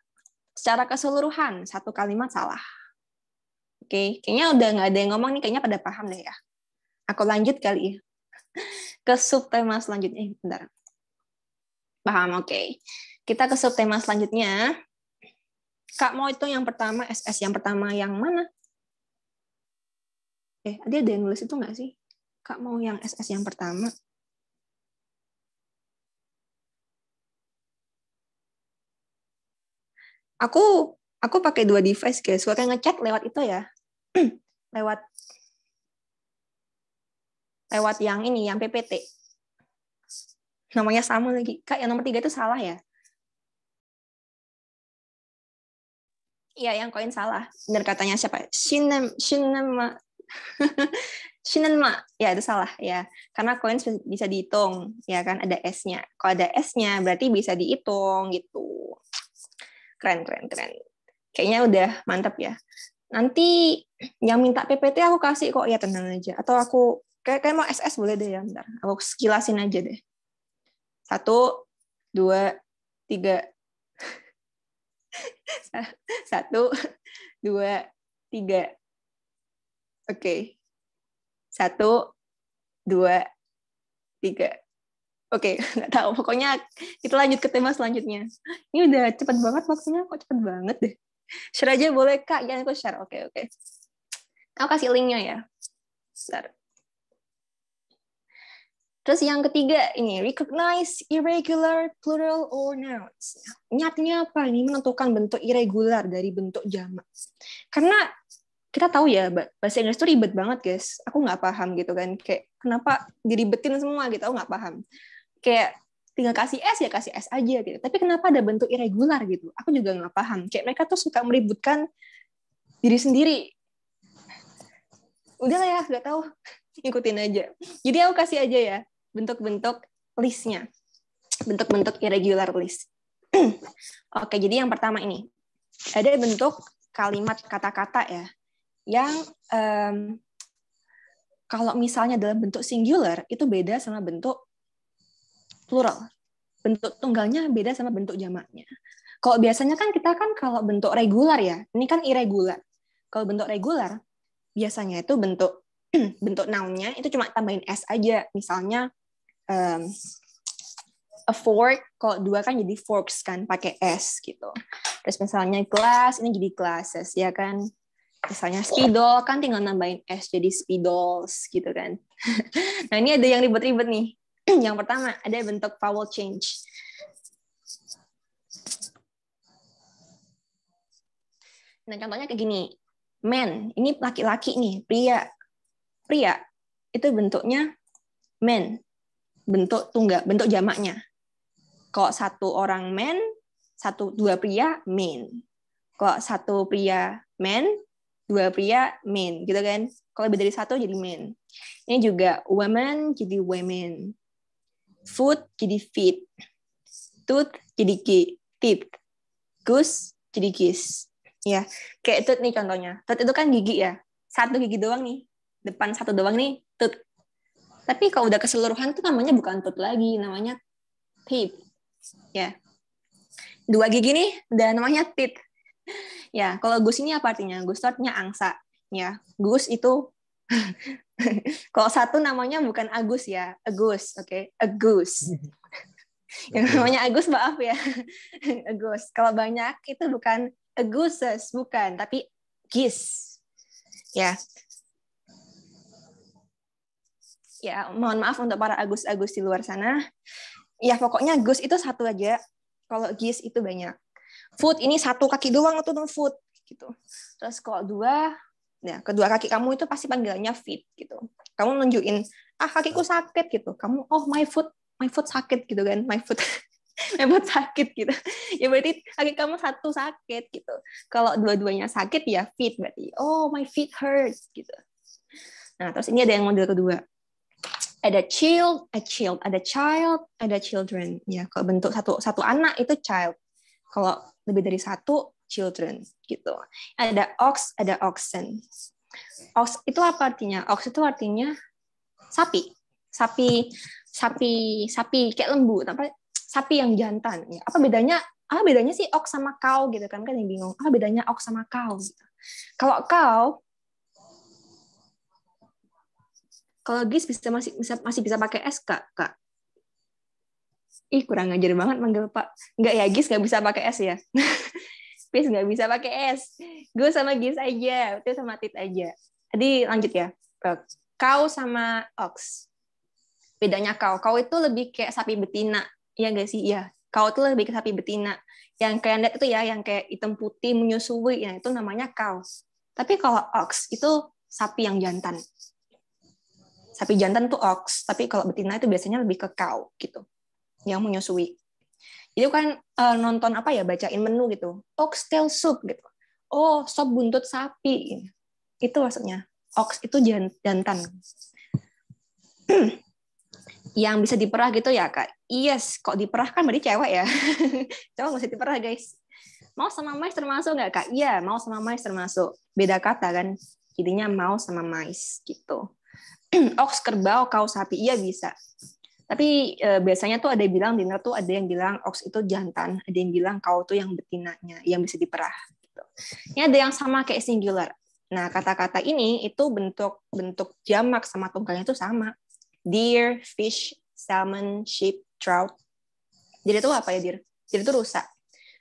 Speaker 1: Secara keseluruhan, satu kalimat salah. Oke, kayaknya udah nggak ada yang ngomong nih, kayaknya pada paham deh ya. Aku lanjut kali ya. Ke subtema selanjutnya. Eh, bentar. Paham, oke. Kita ke subtema selanjutnya. Kak mau itu yang pertama, SS yang pertama yang mana? Eh, dia ada yang nulis itu nggak sih? Kak mau yang SS yang pertama? Aku aku pakai dua device guys. Suka ngechat lewat itu ya. lewat lewat yang ini, yang PPT. Namanya sama lagi. Kak, yang nomor tiga itu salah ya? Iya, yang koin salah. Benar katanya siapa? Shinem, Shinema. Shinema. Ya, itu salah. ya Karena koin bisa dihitung. Ya kan, ada S-nya. Kalau ada S-nya, berarti bisa dihitung gitu. Keren, keren, keren. Kayaknya udah mantap ya. Nanti yang minta PPT aku kasih kok. Ya, tenang aja. Atau aku, kayak, kayak mau SS boleh deh ya, bentar. Aku sekilasin aja deh. Satu, dua, tiga, Satu, dua, tiga. Oke. Okay. Satu, dua, tiga. Oke, okay, nggak tahu. Pokoknya kita lanjut ke tema selanjutnya. Ini udah cepet banget maksudnya, kok cepet banget deh. share aja boleh kak, jangan aku share. Oke oke. Aku kasih linknya ya. Bentar. Terus yang ketiga ini recognize irregular plural or nouns. Nyatnya apa ini menentukan bentuk irregular dari bentuk jamak. Karena kita tahu ya bahasa Inggris itu ribet banget guys. Aku nggak paham gitu kan. Kayak kenapa diribetin semua gitu. Aku nggak paham. Kayak tinggal kasih S ya kasih S aja gitu. Tapi kenapa ada bentuk irregular gitu? Aku juga nggak paham. Kayak mereka tuh suka meributkan diri sendiri. Udah lah ya, nggak tahu. Ikutin aja. Jadi aku kasih aja ya bentuk-bentuk listnya. Bentuk-bentuk irregular list. Oke, jadi yang pertama ini. Ada bentuk kalimat kata-kata ya. Yang um, kalau misalnya dalam bentuk singular, itu beda sama bentuk plural. Bentuk tunggalnya beda sama bentuk jamaknya. Kalau biasanya kan kita kan kalau bentuk regular ya, ini kan irregular. Kalau bentuk regular, biasanya itu bentuk bentuk nounnya itu cuma tambahin s aja. Misalnya um, a fork, kalau dua kan jadi forks kan, pakai S gitu. Terus misalnya glass, ini jadi glasses, ya kan. Misalnya spidol, kan tinggal nambahin S jadi spidols gitu kan. nah ini ada yang ribet-ribet nih. yang pertama, ada bentuk vowel change. Nah contohnya kayak gini, man, ini laki-laki nih, pria. Pria, itu bentuknya men bentuk tunggal, bentuk jamaknya. Kalau satu orang men, satu dua pria men. Kalau satu pria men, dua pria men, gitu kan? Kalau lebih dari satu jadi men. Ini juga women jadi women. Food jadi feet. Tooth jadi teeth. Goose jadi kiss. Ya, kayak tooth nih contohnya. Tooth itu kan gigi ya. Satu gigi doang nih. Depan satu doang nih, tooth tapi kalau udah keseluruhan tuh namanya bukan tooth lagi, namanya teeth. Ya. Dua gigi nih udah namanya teeth. Ya, kalau gus ini apa artinya? Gus artinya angsa. Ya, gus itu kalau satu namanya bukan Agus ya, Agus, oke, okay? Agus. Yang namanya Agus maaf ya, Agus. Kalau banyak itu bukan Aguses, bukan, tapi Gis. Ya, ya mohon maaf untuk para Agus-Agus di luar sana. Ya pokoknya Gus itu satu aja. Kalau Gis itu banyak. Food ini satu kaki doang tuh food gitu. Terus kalau dua, ya kedua kaki kamu itu pasti panggilannya feet gitu. Kamu nunjukin ah kakiku sakit gitu. Kamu oh my foot my foot sakit gitu kan. My foot my foot sakit gitu. Ya berarti kaki kamu satu sakit gitu. Kalau dua-duanya sakit ya feet berarti. Oh my feet hurts gitu. Nah, terus ini ada yang model kedua ada child, a child, ada child, ada children. Ya, kalau bentuk satu satu anak itu child. Kalau lebih dari satu children gitu. Ada ox, ada oxen. Ox itu apa artinya? Ox itu artinya sapi. Sapi sapi sapi kayak lembu, tapi sapi yang jantan. Apa bedanya? Apa bedanya sih ox sama cow gitu kan kan yang bingung. Apa bedanya ox sama cow gitu. Kalau cow Kalau GIS bisa masih bisa masih bisa pakai S kak kak. Ih kurang ngajar banget manggil Pak. Enggak ya GIS nggak bisa pakai S ya. Pis nggak bisa pakai S. Gue sama GIS aja, itu sama Tit aja. Jadi lanjut ya. Kau sama ox. Bedanya kau. Kau itu lebih kayak sapi betina. Iya nggak sih? Iya. Kau itu lebih kayak sapi betina. Yang kayak lihat itu ya, yang kayak hitam putih menyusui, ya itu namanya kau. Tapi kalau ox itu sapi yang jantan sapi jantan tuh ox, tapi kalau betina itu biasanya lebih ke cow gitu, yang menyusui. Jadi kan uh, nonton apa ya, bacain menu gitu, oxtail soup gitu. Oh, sop buntut sapi. Itu maksudnya. Ox itu jantan. yang bisa diperah gitu ya, Kak. Yes, kok diperah kan berarti cewek ya. Coba nggak diperah, guys. Mau sama mais termasuk nggak, Kak? Iya, mau sama mais termasuk. Beda kata kan. Jadinya mau sama mais gitu. ox kerbau kau sapi iya bisa tapi e, biasanya tuh ada yang bilang dinner tuh ada yang bilang ox itu jantan. Ada yang bilang kau tuh yang betinanya yang bisa diperah gitu. ini ada yang sama kayak singular. Nah kata-kata ini itu bentuk bentuk jamak sama tunggalnya itu sama. Deer fish salmon sheep trout. Jadi itu apa ya deer jadi itu rusa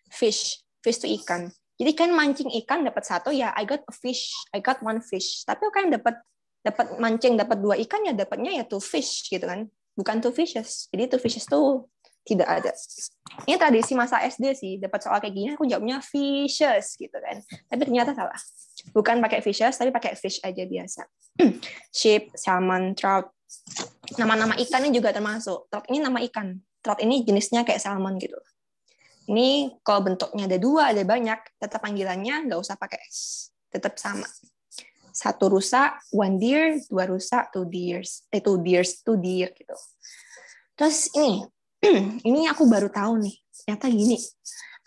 Speaker 1: fish. Fish itu ikan. Jadi kan mancing ikan dapat satu ya, I got a fish, I got one fish. Tapi kan dapat dapat mancing dapat dua ikan ya dapatnya ya two fish gitu kan. Bukan two fishes. Jadi two fishes tuh tidak ada. Ini tradisi masa SD sih, dapat soal kayak gini aku jawabnya fishes gitu kan. Tapi ternyata salah. Bukan pakai fishes tapi pakai fish aja biasa. Sheep, salmon, trout. Nama-nama ikannya juga termasuk. Trout ini nama ikan. Trout ini jenisnya kayak salmon gitu. Ini kalau bentuknya ada dua, ada banyak, tetap panggilannya nggak usah pakai S. Tetap sama. Satu rusa, one deer, dua rusa, two deers. Eh, two deers, two deer gitu. Terus ini, ini aku baru tahu nih, ternyata gini.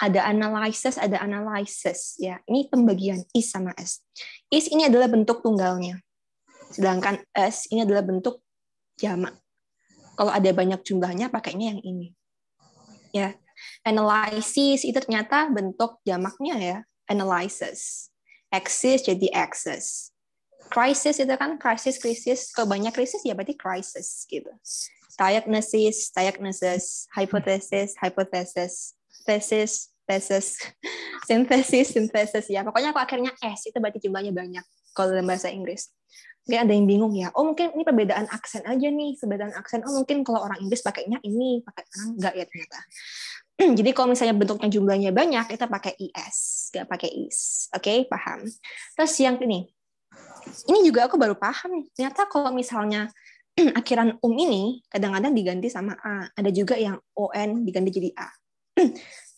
Speaker 1: Ada analysis, ada analysis. ya. Ini pembagian is sama s. Is ini adalah bentuk tunggalnya. Sedangkan s ini adalah bentuk jamak. Kalau ada banyak jumlahnya, pakainya yang ini. Ya, Analysis itu ternyata bentuk jamaknya ya, analysis. Axis jadi access. Crisis itu kan crisis krisis. Kalau banyak krisis ya berarti crisis gitu. Diagnosis, diagnosis, hypothesis, hypothesis, thesis, thesis, synthesis, synthesis ya. Pokoknya aku akhirnya S itu berarti jumlahnya banyak kalau dalam bahasa Inggris. Mungkin ada yang bingung ya. Oh mungkin ini perbedaan aksen aja nih, perbedaan aksen. Oh mungkin kalau orang Inggris pakainya ini, pakai enggak ya ternyata. Jadi kalau misalnya bentuknya jumlahnya banyak, kita pakai is, nggak pakai is. Oke, okay, paham. Terus yang ini, ini juga aku baru paham. Ternyata kalau misalnya akhiran um ini kadang-kadang diganti sama a. Ada juga yang on diganti jadi a.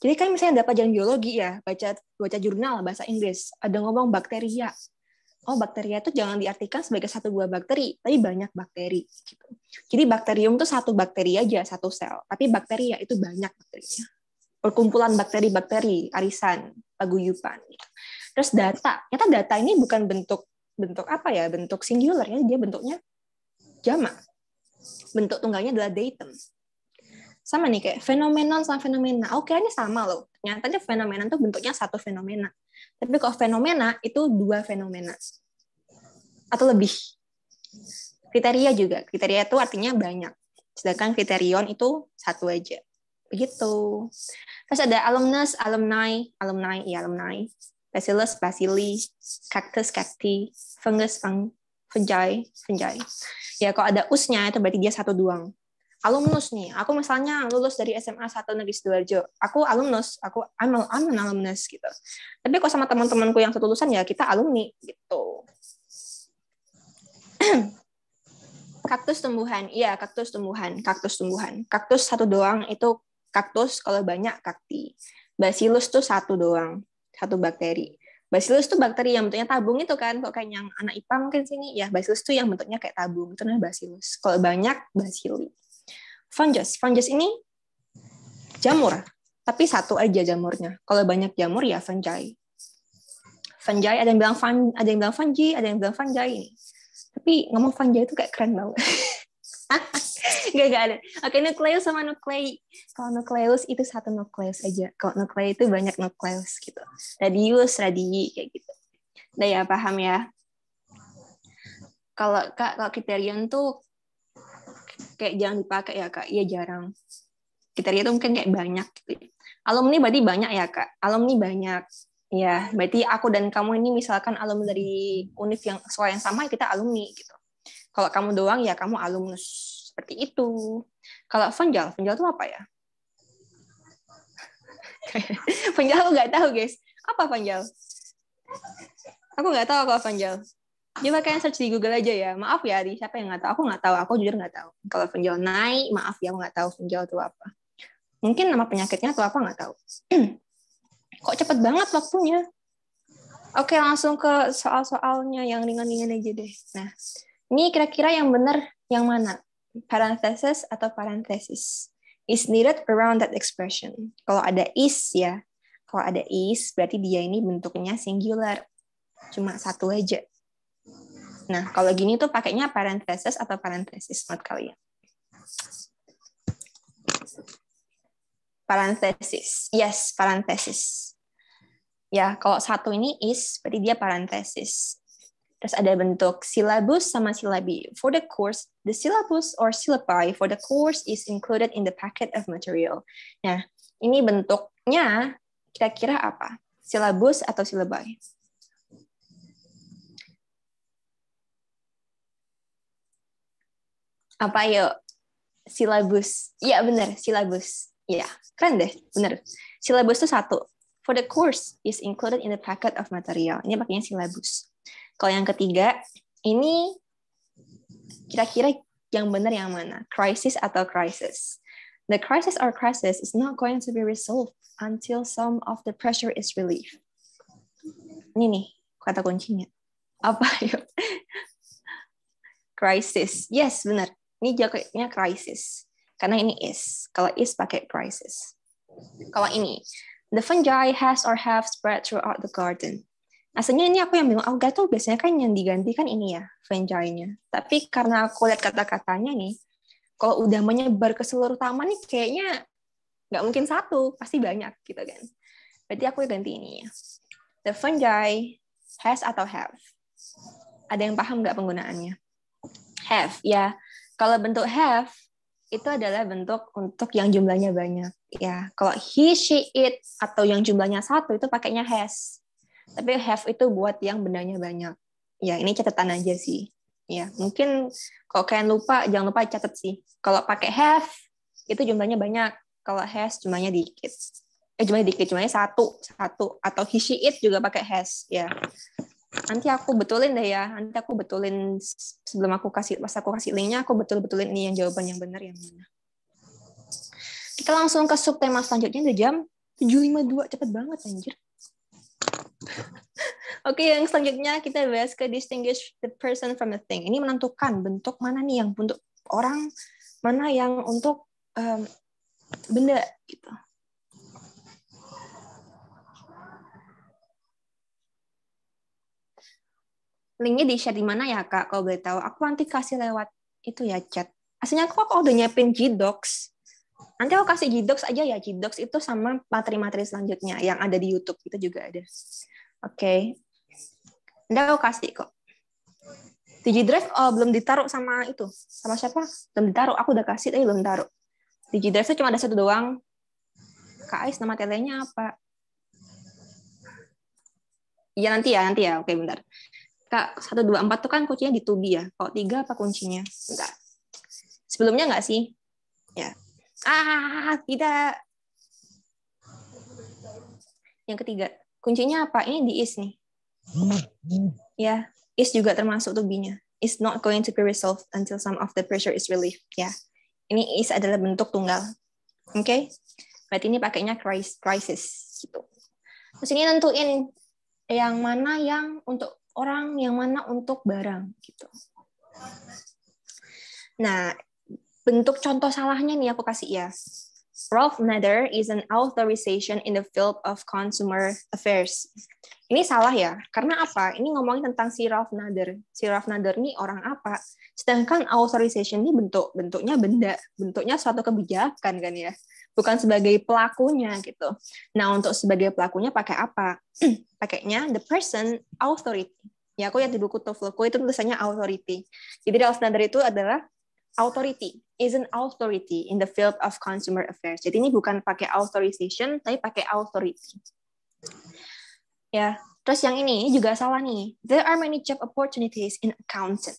Speaker 1: Jadi kan misalnya dapat pelajaran biologi ya, baca baca jurnal bahasa Inggris, ada ngomong bakteria. Oh, bakteria itu jangan diartikan sebagai satu buah bakteri, tapi banyak bakteri gitu. Jadi bakterium itu satu bakteri aja, satu sel. Tapi bakteria itu banyak bakterinya perkumpulan bakteri-bakteri, arisan, paguyupan. Terus data, ternyata data ini bukan bentuk bentuk apa ya, bentuk singular ya, dia bentuknya jamak. Bentuk tunggalnya adalah datum. Sama nih kayak fenomenon sama fenomena. Oke, ini sama loh. Ternyata fenomena itu bentuknya satu fenomena. Tapi kalau fenomena itu dua fenomena. Atau lebih. Kriteria juga. Kriteria itu artinya banyak. Sedangkan kriterion itu satu aja. Begitu. Terus ada alumnus, alumni, alumni, ya alumni. Bacillus, bacilli, cactus, cacti, fungus, fung, fungi, fungi. Ya, kalau ada usnya itu berarti dia satu doang. Alumnus nih, aku misalnya lulus dari SMA 1 Negeri Sidoarjo, aku alumnus, aku I'm, I'm an alumnus gitu. Tapi kok sama teman-temanku yang satu lulusan ya kita alumni gitu. kaktus tumbuhan, iya kaktus tumbuhan, kaktus tumbuhan. Kaktus satu doang itu kaktus kalau banyak kakti. Bacillus tuh satu doang, satu bakteri. Bacillus tuh bakteri yang bentuknya tabung itu kan, kok kayak yang anak IPA mungkin sini ya. Bacillus tuh yang bentuknya kayak tabung, itu namanya bacillus. Kalau banyak bacilli. Fungus, fungus ini jamur, tapi satu aja jamurnya. Kalau banyak jamur ya fungi. Fungi ada yang bilang fun, ada yang bilang fungi, ada yang bilang fungi ini. Tapi ngomong fungi itu kayak keren banget. Gak, gak ada. Oke, nukleus sama nuklei. Kalau nukleus itu satu nukleus aja. Kalau nuklei itu banyak nukleus gitu. Radius, radii, kayak gitu. Udah ya, paham ya? Kalau kak, kalau kriterion tuh kayak jangan dipakai ya kak. Iya jarang. Kriteria tuh mungkin kayak banyak gitu. Alumni berarti banyak ya kak. Alumni banyak. Ya, berarti aku dan kamu ini misalkan alumni dari univ yang sekolah yang sama, kita alumni gitu. Kalau kamu doang ya kamu alumnus seperti itu. Kalau Vanjal, Vanjal itu apa ya? Vanjal aku nggak tahu guys. Apa Vanjal? Aku nggak tahu kalau Vanjal. Coba kalian search di Google aja ya. Maaf ya, di siapa yang nggak tahu? Aku nggak tahu. Aku jujur nggak tahu. Kalau Vanjal naik, maaf ya, aku nggak tahu Vanjal itu apa. Mungkin nama penyakitnya atau apa nggak tahu. Kok cepet banget waktunya? Oke, langsung ke soal-soalnya yang ringan-ringan aja deh. Nah, ini kira-kira yang benar yang mana? parenthesis atau parenthesis is needed around that expression. Kalau ada is ya, kalau ada is berarti dia ini bentuknya singular, cuma satu aja. Nah, kalau gini tuh pakainya parenthesis atau parenthesis menurut kalian? Parenthesis. Yes, parenthesis. Ya, kalau satu ini is, berarti dia parenthesis. Terus ada bentuk silabus sama silabi. For the course, the syllabus or syllabi for the course is included in the packet of material. Nah, ini bentuknya kira-kira apa? Silabus atau silabai? Apa yuk? Silabus. Iya benar, silabus. Iya, keren deh, benar. Silabus itu satu. For the course is included in the packet of material. Ini pakainya silabus. Kalau yang ketiga, ini kira-kira yang benar yang mana? Crisis atau crisis? The crisis or crisis is not going to be resolved until some of the pressure is relieved. Ini nih kata kuncinya. Apa yuk? crisis. Yes, benar. Ini jaketnya crisis. Karena ini is. Kalau is pakai crisis. Kalau ini, the fungi has or have spread throughout the garden. Aslinya ini aku yang bingung, oh tuh biasanya kan yang diganti kan ini ya, fungi-nya. Tapi karena aku lihat kata-katanya nih, kalau udah menyebar ke seluruh taman nih kayaknya nggak mungkin satu, pasti banyak gitu kan. Berarti aku ganti ini ya. The fungi has atau have. Ada yang paham nggak penggunaannya? Have, ya. Kalau bentuk have itu adalah bentuk untuk yang jumlahnya banyak. Ya, kalau he, she, it atau yang jumlahnya satu itu pakainya has. Tapi have itu buat yang bendanya banyak. Ya, ini catatan aja sih. Ya, mungkin kalau kalian lupa jangan lupa catat sih. Kalau pakai have itu jumlahnya banyak. Kalau has jumlahnya dikit. Eh jumlahnya dikit, jumlahnya satu, satu atau he, she, it juga pakai has. Ya, nanti aku betulin deh ya nanti aku betulin sebelum aku kasih pas aku kasih linknya aku betul betulin ini yang jawaban yang benar yang mana kita langsung ke subtema selanjutnya udah jam 7.52 cepet banget anjir Oke, yang selanjutnya kita bahas ke distinguish the person from the thing. Ini menentukan bentuk mana nih yang untuk orang, mana yang untuk um, benda gitu. linknya di share di mana ya kak kalau boleh tahu aku nanti kasih lewat itu ya chat aslinya aku kok udah nyiapin Gdocs nanti aku kasih Gdocs aja ya Gdocs itu sama materi-materi selanjutnya yang ada di YouTube itu juga ada oke okay. nanti aku kasih kok di Drive oh, belum ditaruh sama itu sama siapa belum ditaruh aku udah kasih tapi belum taruh di Drive itu cuma ada satu doang Kak Ais nama telenya apa Iya nanti ya, nanti ya. Oke, bentar. Kak, 1, 2, 4 tuh kan kuncinya di tubi ya. Kalau 3 apa kuncinya? Enggak. Sebelumnya enggak sih? Ya. Ah, tidak. Yang ketiga, kuncinya apa? Ini di is nih. Ya, is juga termasuk tubinya. Is not going to be resolved until some of the pressure is relieved. Ya. Ini is adalah bentuk tunggal. Oke? Okay? Berarti ini pakainya crisis gitu. Terus ini nentuin yang mana yang untuk orang yang mana untuk barang gitu. Nah, bentuk contoh salahnya nih aku kasih ya. Ralph Nader is an authorization in the field of consumer affairs. Ini salah ya, karena apa? Ini ngomongin tentang si Ralph Nader. Si Ralph Nader ini orang apa? Sedangkan authorization ini bentuk bentuknya benda, bentuknya suatu kebijakan kan ya bukan sebagai pelakunya gitu. Nah, untuk sebagai pelakunya pakai apa? Pakainya the person authority. Ya, aku lihat di buku TOEFLku itu tulisannya authority. Jadi real standard itu adalah authority, is an authority in the field of consumer affairs. Jadi ini bukan pakai authorization, tapi pakai authority. Ya, terus yang ini juga salah nih. There are many job opportunities in accountant.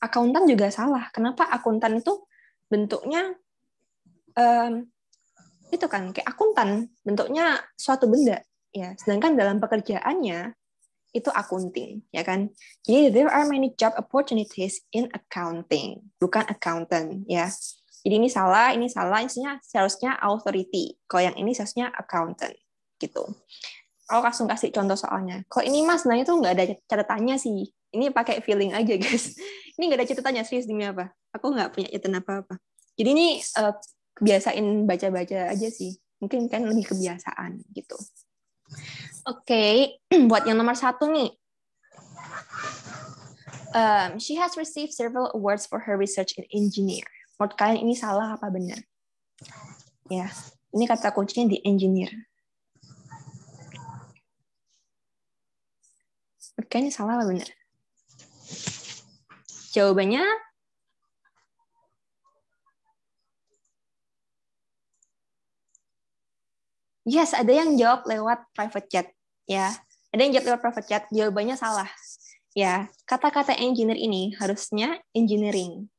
Speaker 1: Akuntan juga salah. Kenapa akuntan itu bentuknya um, itu kan kayak akuntan bentuknya suatu benda ya sedangkan dalam pekerjaannya itu accounting ya kan? Jadi there are many job opportunities in accounting bukan accountant ya. Jadi ini salah ini salah isinya seharusnya authority. Kalau yang ini seharusnya accountant gitu. Aku langsung kasih contoh soalnya. Kalau ini mas nanya tuh nggak ada catatannya sih. Ini pakai feeling aja guys. Ini nggak ada catatannya serius demi apa? Aku nggak punya catatan apa apa jadi ini uh, kebiasain baca-baca aja sih. Mungkin kan lebih kebiasaan gitu. Oke, okay. buat yang nomor satu nih. Um, she has received several awards for her research in engineer. Menurut kalian ini salah apa benar? Ya, ini kata kuncinya di engineer. Kalian ini salah apa benar? Jawabannya Yes, ada yang jawab lewat private chat. Ya, ada yang jawab lewat private chat, jawabannya salah. Ya, kata-kata engineer ini harusnya engineering.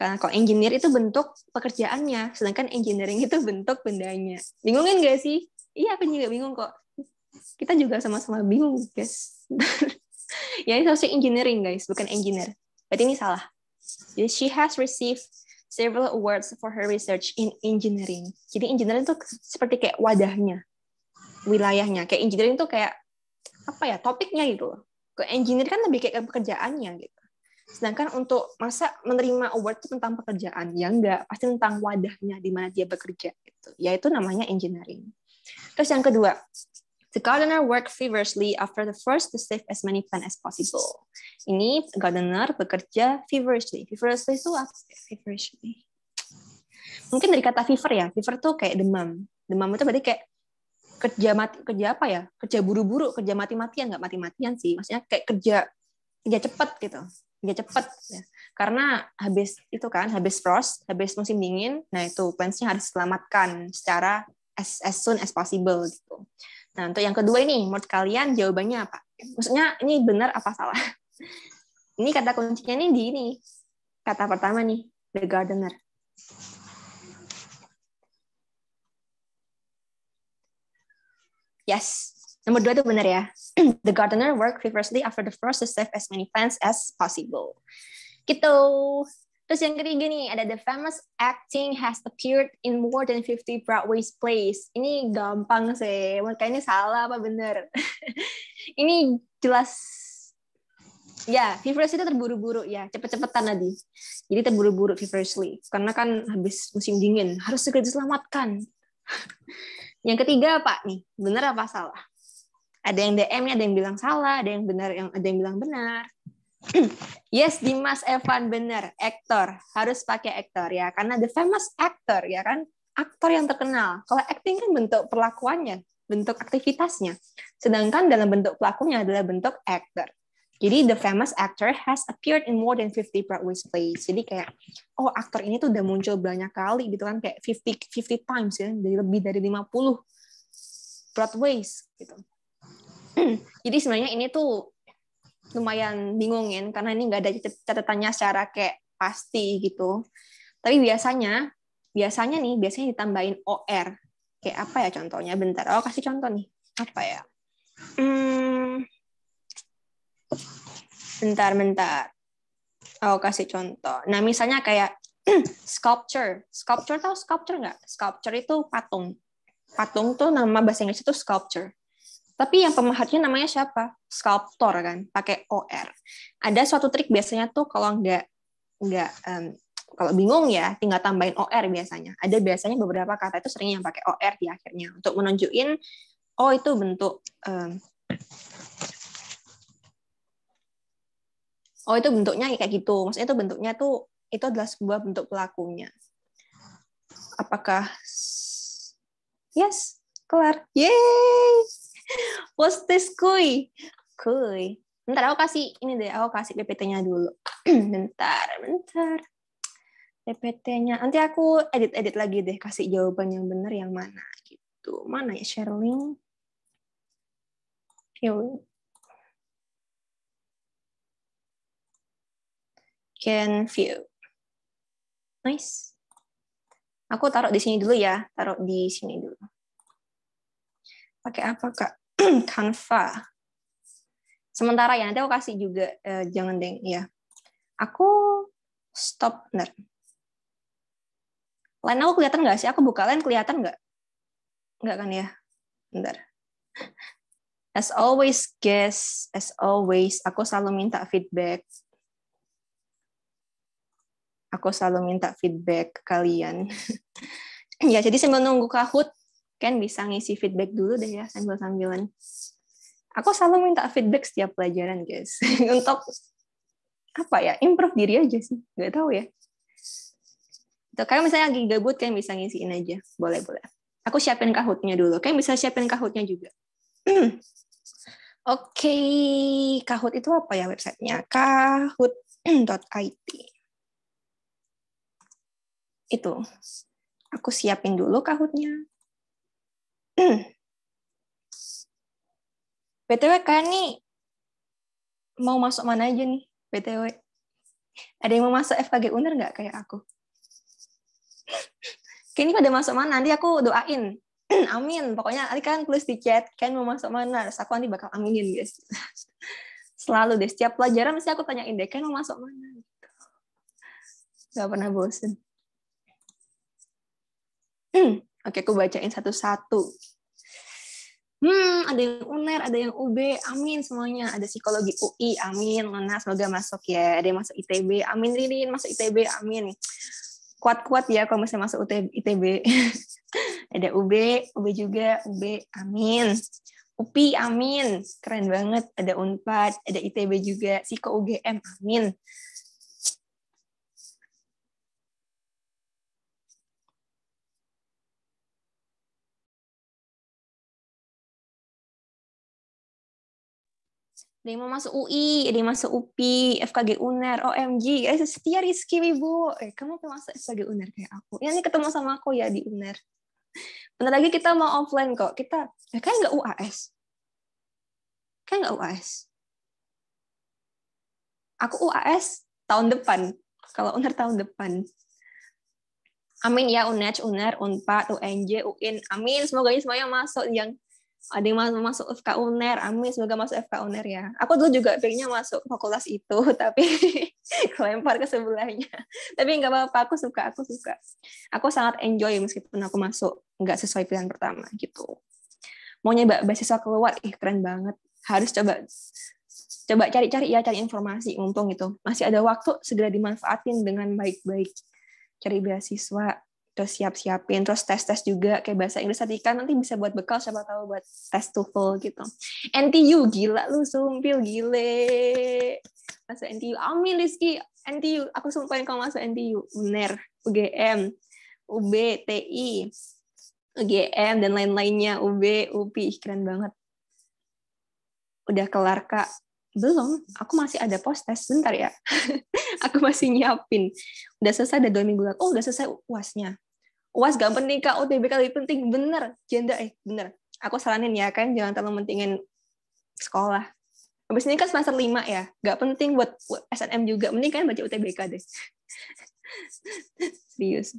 Speaker 1: Karena kok engineer itu bentuk pekerjaannya, sedangkan engineering itu bentuk bendanya. Bingungin gak sih? Iya, aku juga bingung kok. Kita juga sama-sama bingung, guys. ya, ini harusnya engineering, guys, bukan engineer. Berarti ini salah. Jadi, she has received several awards for her research in engineering. Jadi, engineering itu seperti kayak wadahnya, wilayahnya. Kayak engineering itu kayak, apa ya, topiknya gitu loh. Ke engineer kan lebih kayak pekerjaannya gitu. Sedangkan untuk masa menerima award itu tentang pekerjaan, ya enggak, pasti tentang wadahnya di mana dia bekerja gitu. Yaitu namanya engineering. Terus yang kedua, the gardener worked feverishly after the first to save as many plants as possible. Ini gardener bekerja feverishly. Feverishly itu apa? Feverishly. Mungkin dari kata fever ya. Fever tuh kayak demam. Demam itu berarti kayak kerja mati kerja apa ya kerja buru-buru kerja mati-matian nggak mati-matian sih maksudnya kayak kerja kerja cepat gitu nggak cepet ya. karena habis itu kan habis frost habis musim dingin nah itu plantsnya harus diselamatkan secara as, as soon as possible gitu nah untuk yang kedua ini menurut kalian jawabannya apa maksudnya ini benar apa salah ini kata kuncinya nih di ini kata pertama nih the gardener yes Nomor dua itu benar ya. The gardener worked feverishly after the frost to save as many plants as possible. Gitu. Terus yang ketiga nih, ada the famous acting has appeared in more than 50 Broadway's plays. Ini gampang sih, makanya ini salah apa bener? ini jelas, ya, feverishly itu terburu-buru ya, cepet-cepetan tadi. Jadi terburu-buru feverishly, karena kan habis musim dingin, harus segera diselamatkan. yang ketiga apa nih, bener apa salah? ada yang DM nya ada yang bilang salah, ada yang benar, yang ada yang bilang benar. Yes, Dimas Evan benar, aktor harus pakai aktor ya, karena the famous actor ya kan, aktor yang terkenal. Kalau acting kan bentuk perlakuannya, bentuk aktivitasnya, sedangkan dalam bentuk pelakunya adalah bentuk actor. Jadi the famous actor has appeared in more than 50 Broadway plays. Jadi kayak oh aktor ini tuh udah muncul banyak kali gitu kan kayak 50 50 times ya, dari lebih dari 50 Broadways gitu. Jadi sebenarnya ini tuh lumayan bingungin karena ini nggak ada catatannya secara kayak pasti gitu. Tapi biasanya, biasanya nih, biasanya ditambahin OR. Kayak apa ya contohnya? Bentar, oh kasih contoh nih. Apa ya? Hmm, bentar, bentar. Oh, kasih contoh. Nah, misalnya kayak sculpture. Sculpture tahu sculpture nggak? Sculpture itu patung. Patung tuh nama bahasa Inggris itu sculpture. Tapi yang pemerhatinya namanya siapa? Sculptor kan, pakai OR. Ada suatu trik biasanya tuh kalau nggak nggak um, kalau bingung ya tinggal tambahin OR biasanya. Ada biasanya beberapa kata itu sering yang pakai OR di akhirnya untuk menunjukin oh itu bentuk um, oh itu bentuknya kayak gitu. Maksudnya itu bentuknya tuh itu adalah sebuah bentuk pelakunya. Apakah yes kelar? Yeay! This kuy? Kuy. Bentar, aku kasih ini deh, aku kasih PPT-nya dulu. bentar, bentar. PPT-nya. Nanti aku edit-edit lagi deh, kasih jawaban yang benar yang mana gitu. Mana ya share link? Can view. Nice. Aku taruh di sini dulu ya, taruh di sini dulu. Pakai apa, Kak? Canva. Sementara ya, nanti aku kasih juga, eh, jangan deng, ya. Aku stop, benar. Lain aku kelihatan nggak sih? Aku buka lain kelihatan nggak? Nggak kan ya? Bentar. As always, guys, as always, aku selalu minta feedback. Aku selalu minta feedback kalian. ya, jadi sambil nunggu Kahoot, kan bisa ngisi feedback dulu deh ya sambil-sambilan. Aku selalu minta feedback setiap pelajaran, guys. Untuk apa ya? Improve diri aja sih. Gak tahu ya. Tuh, misalnya lagi gabut kan bisa ngisiin aja. Boleh, boleh. Aku siapin kahutnya dulu. Kayak bisa siapin kahutnya juga. Oke, okay. Kahoot itu apa ya websitenya? Kahoot.it. Itu. Aku siapin dulu kahutnya. BTW kan nih mau masuk mana aja nih BTW? Ada yang mau masuk FKG UNER nggak kayak aku? Kini pada masuk mana? Nanti aku doain. Amin. Pokoknya nanti kan tulis di chat, kan mau masuk mana? Terus aku nanti bakal aminin, guys. Selalu deh. Setiap pelajaran mesti aku tanyain deh, kan mau masuk mana? Gak pernah bosen. Oke, aku bacain satu-satu. Hmm, ada yang UNER, ada yang UB, amin semuanya. Ada psikologi UI, amin. Lena, semoga masuk ya. Ada yang masuk ITB, amin. Ririn, masuk ITB, amin. Kuat-kuat ya kalau misalnya masuk ITB. ada UB, UB juga, UB, amin. UPI, amin. Keren banget. Ada UNPAD, ada ITB juga. Psiko UGM, amin. Ada yang mau masuk UI, ada yang masuk UPI, FKG UNER, OMG, eh, setia Rizky Wibu, eh kamu mau masuk FKG UNER kayak aku, ya ini ketemu sama aku ya di UNER. Bentar lagi kita mau offline kok, kita, ya kan nggak UAS, kan nggak UAS. Aku UAS tahun depan, kalau UNER tahun depan. Amin ya UNED, UNER, UNPAD, UNJ, UIN, amin. Semoga ini semuanya masuk yang ada yang mau masuk FK UNER, amin semoga masuk FK UNER ya. Aku dulu juga pengennya masuk fakultas itu, tapi kelempar ke sebelahnya. Tapi nggak apa-apa, aku suka, aku suka. Aku sangat enjoy meskipun aku masuk nggak sesuai pilihan pertama gitu. Mau nyoba beasiswa keluar, ih keren banget. Harus coba coba cari-cari ya, cari informasi mumpung itu. Masih ada waktu, segera dimanfaatin dengan baik-baik. Cari beasiswa, terus siap-siapin. Terus tes-tes juga kayak bahasa Inggris tadi kan nanti bisa buat bekal siapa tahu buat tes TOEFL gitu. NTU gila lu sumpil gile. Masuk NTU amin Rizky NTU aku sumpahin kalau masuk NTU UNER UGM UB TI UGM dan lain-lainnya. UB UPI keren banget. Udah kelar kak. Belum aku masih ada post test bentar ya. Aku masih nyiapin. Udah selesai ada dua minggu lagi. Oh udah selesai uasnya uas gak penting kak. UTBK lebih penting. Bener. Janda eh bener. Aku saranin ya kan. Jangan terlalu mentingin sekolah. Habis ini kan semester lima ya. Gak penting buat SNM juga. Mending kan baca UTBK deh. Serius.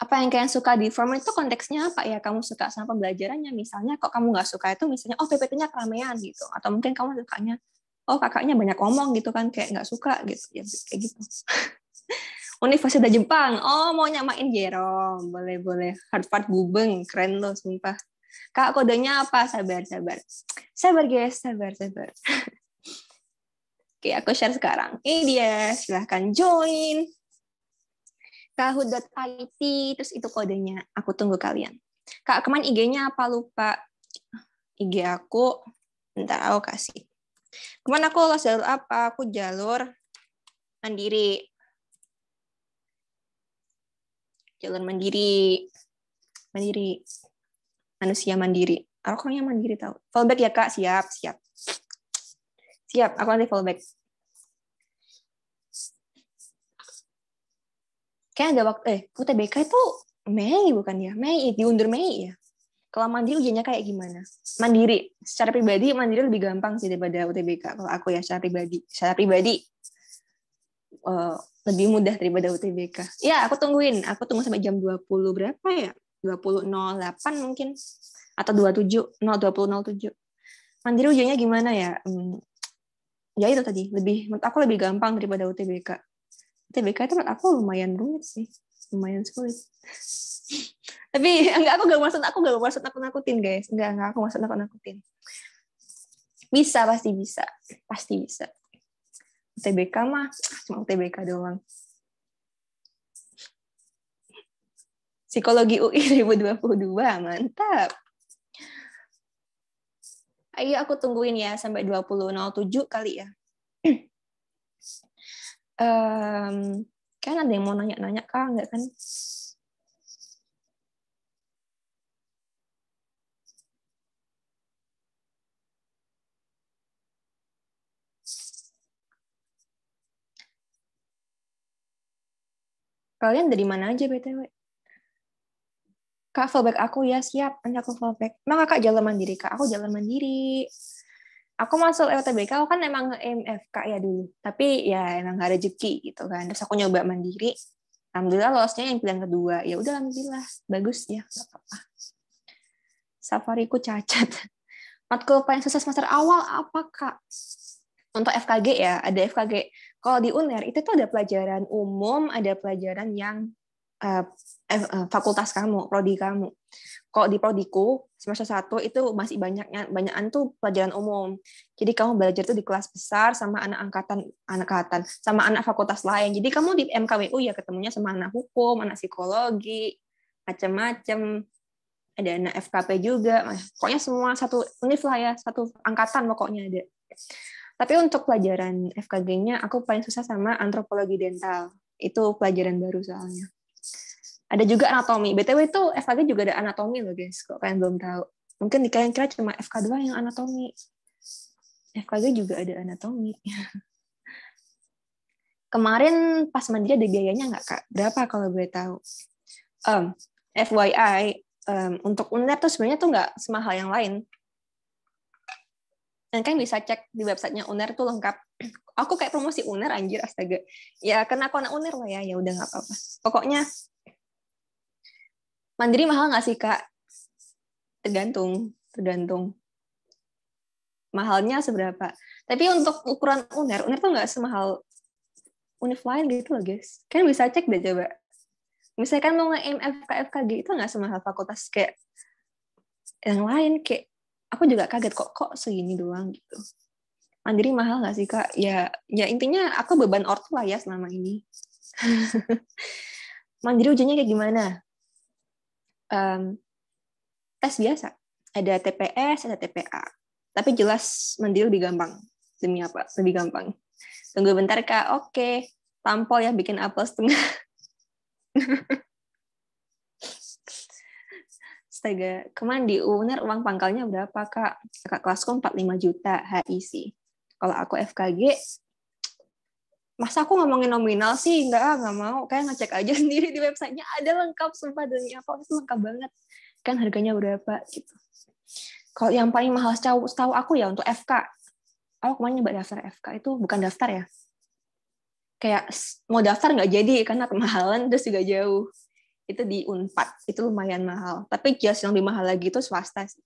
Speaker 1: Apa yang kalian suka di formal itu konteksnya apa ya? Kamu suka sama pembelajarannya? Misalnya kok kamu nggak suka itu misalnya oh PPT-nya keramaian gitu. Atau mungkin kamu sukanya oh kakaknya banyak ngomong gitu kan. Kayak nggak suka gitu. Ya kayak gitu Universitas Jepang oh mau nyamain Jerome boleh boleh Harvard Gubeng keren loh sumpah kak kodenya apa sabar sabar sabar guys sabar sabar Oke, aku share sekarang. Ini dia, silahkan join kahoot.it terus itu kodenya. Aku tunggu kalian. Kak, kemarin IG-nya apa lupa? IG aku bentar aku kasih. Ke mana aku jalur apa? Aku jalur mandiri. Jalur mandiri. Mandiri. Manusia mandiri. Orangnya mandiri tahu. Fallback ya Kak, siap, siap. Siap, aku nanti fallback. kayak ada waktu eh UTBK itu Mei bukan ya Mei diundur Mei ya kalau mandiri ujiannya kayak gimana mandiri secara pribadi mandiri lebih gampang sih daripada UTBK kalau aku ya secara pribadi secara pribadi uh, lebih mudah daripada UTBK ya aku tungguin. Aku tunggu sampai jam 20 berapa ya? 20.08 mungkin. Atau 27 0 20.07 mandiri ujiannya gimana ya? Hmm, ya itu tadi. Lebih aku lebih gampang daripada UTBK TBK itu menurut aku lumayan rumit sih. Lumayan sulit. Tapi enggak aku gak maksud aku gak maksud aku nakutin guys. Enggak enggak aku maksud aku nakutin bisa pasti bisa. Pasti bisa TBK mah cuma TBK doang. Psikologi UI 2022 mantap. Ayo aku tungguin ya sampai 20.07 kali ya. Um, kan ada yang mau nanya-nanya kak? Nggak kan Kalian dari mana aja BTW? Kak, fallback aku ya siap. Nanti aku fallback. Emang kakak jalan mandiri, Kak? Aku jalan mandiri. Aku masuk LTBK, aku kan emang MFK ya dulu. Tapi ya emang gak rezeki gitu kan. Terus aku nyoba mandiri. Alhamdulillah lolosnya yang pilihan kedua. Ya udah alhamdulillah. Bagus ya, gak apa-apa. Safariku cacat. Matkul paling susah semester awal apa, Kak? Untuk FKG ya, ada FKG. Kalau di UNER, itu tuh ada pelajaran umum, ada pelajaran yang uh, fakultas kamu, prodi kamu. Kalau di prodiku semester satu itu masih banyaknya banyakan tuh pelajaran umum. Jadi kamu belajar tuh di kelas besar sama anak angkatan anak angkatan sama anak fakultas lain. Jadi kamu di MKWU ya ketemunya sama anak hukum, anak psikologi, macam-macam. Ada anak FKP juga. Pokoknya semua satu univ lah ya, satu angkatan pokoknya ada. Tapi untuk pelajaran FKG-nya aku paling susah sama antropologi dental. Itu pelajaran baru soalnya. Ada juga anatomi. BTW itu FKG juga ada anatomi loh guys, kalau kalian belum tahu. Mungkin di kalian kira cuma FK 2 yang anatomi. FKG juga ada anatomi. Kemarin pas mandiri ada biayanya nggak kak? Berapa kalau boleh tahu? Um, FYI, um, untuk UNER tuh sebenarnya tuh nggak semahal yang lain. Dan kan bisa cek di websitenya UNER tuh lengkap. Aku kayak promosi UNER anjir astaga. Ya karena aku anak UNER lah ya, ya udah nggak apa-apa. Pokoknya Mandiri mahal nggak sih, Kak? Tergantung, tergantung. Mahalnya seberapa. Tapi untuk ukuran UNER, UNER tuh nggak semahal univ lain gitu loh, guys. Kan bisa cek deh coba. Misalkan mau nge-aim FKFKG itu nggak semahal fakultas kayak yang lain. Kayak aku juga kaget kok, kok segini doang gitu. Mandiri mahal nggak sih, Kak? Ya, ya intinya aku beban ortu lah ya selama ini. Mandiri ujiannya kayak gimana? um, tes biasa. Ada TPS, ada TPA. Tapi jelas mandiri lebih gampang. Demi apa? Lebih gampang. Tunggu bentar, Kak. Oke. Tampol ya, bikin apel setengah. Astaga, kemarin di UNER uang pangkalnya berapa, Kak? Kakak kelasku 45 juta HIC. Kalau aku FKG, masa aku ngomongin nominal sih? Enggak nggak mau. Kayak ngecek aja sendiri di websitenya. Ada lengkap sumpah demi apa itu lengkap banget. Kan harganya berapa gitu. Kalau yang paling mahal setahu, setahu aku ya untuk FK aku kemarin nyoba daftar FK itu bukan daftar ya. Kayak mau daftar nggak jadi karena kemahalan terus juga jauh itu di Unpad. Itu lumayan mahal. Tapi jelas yang lebih mahal lagi itu swasta sih.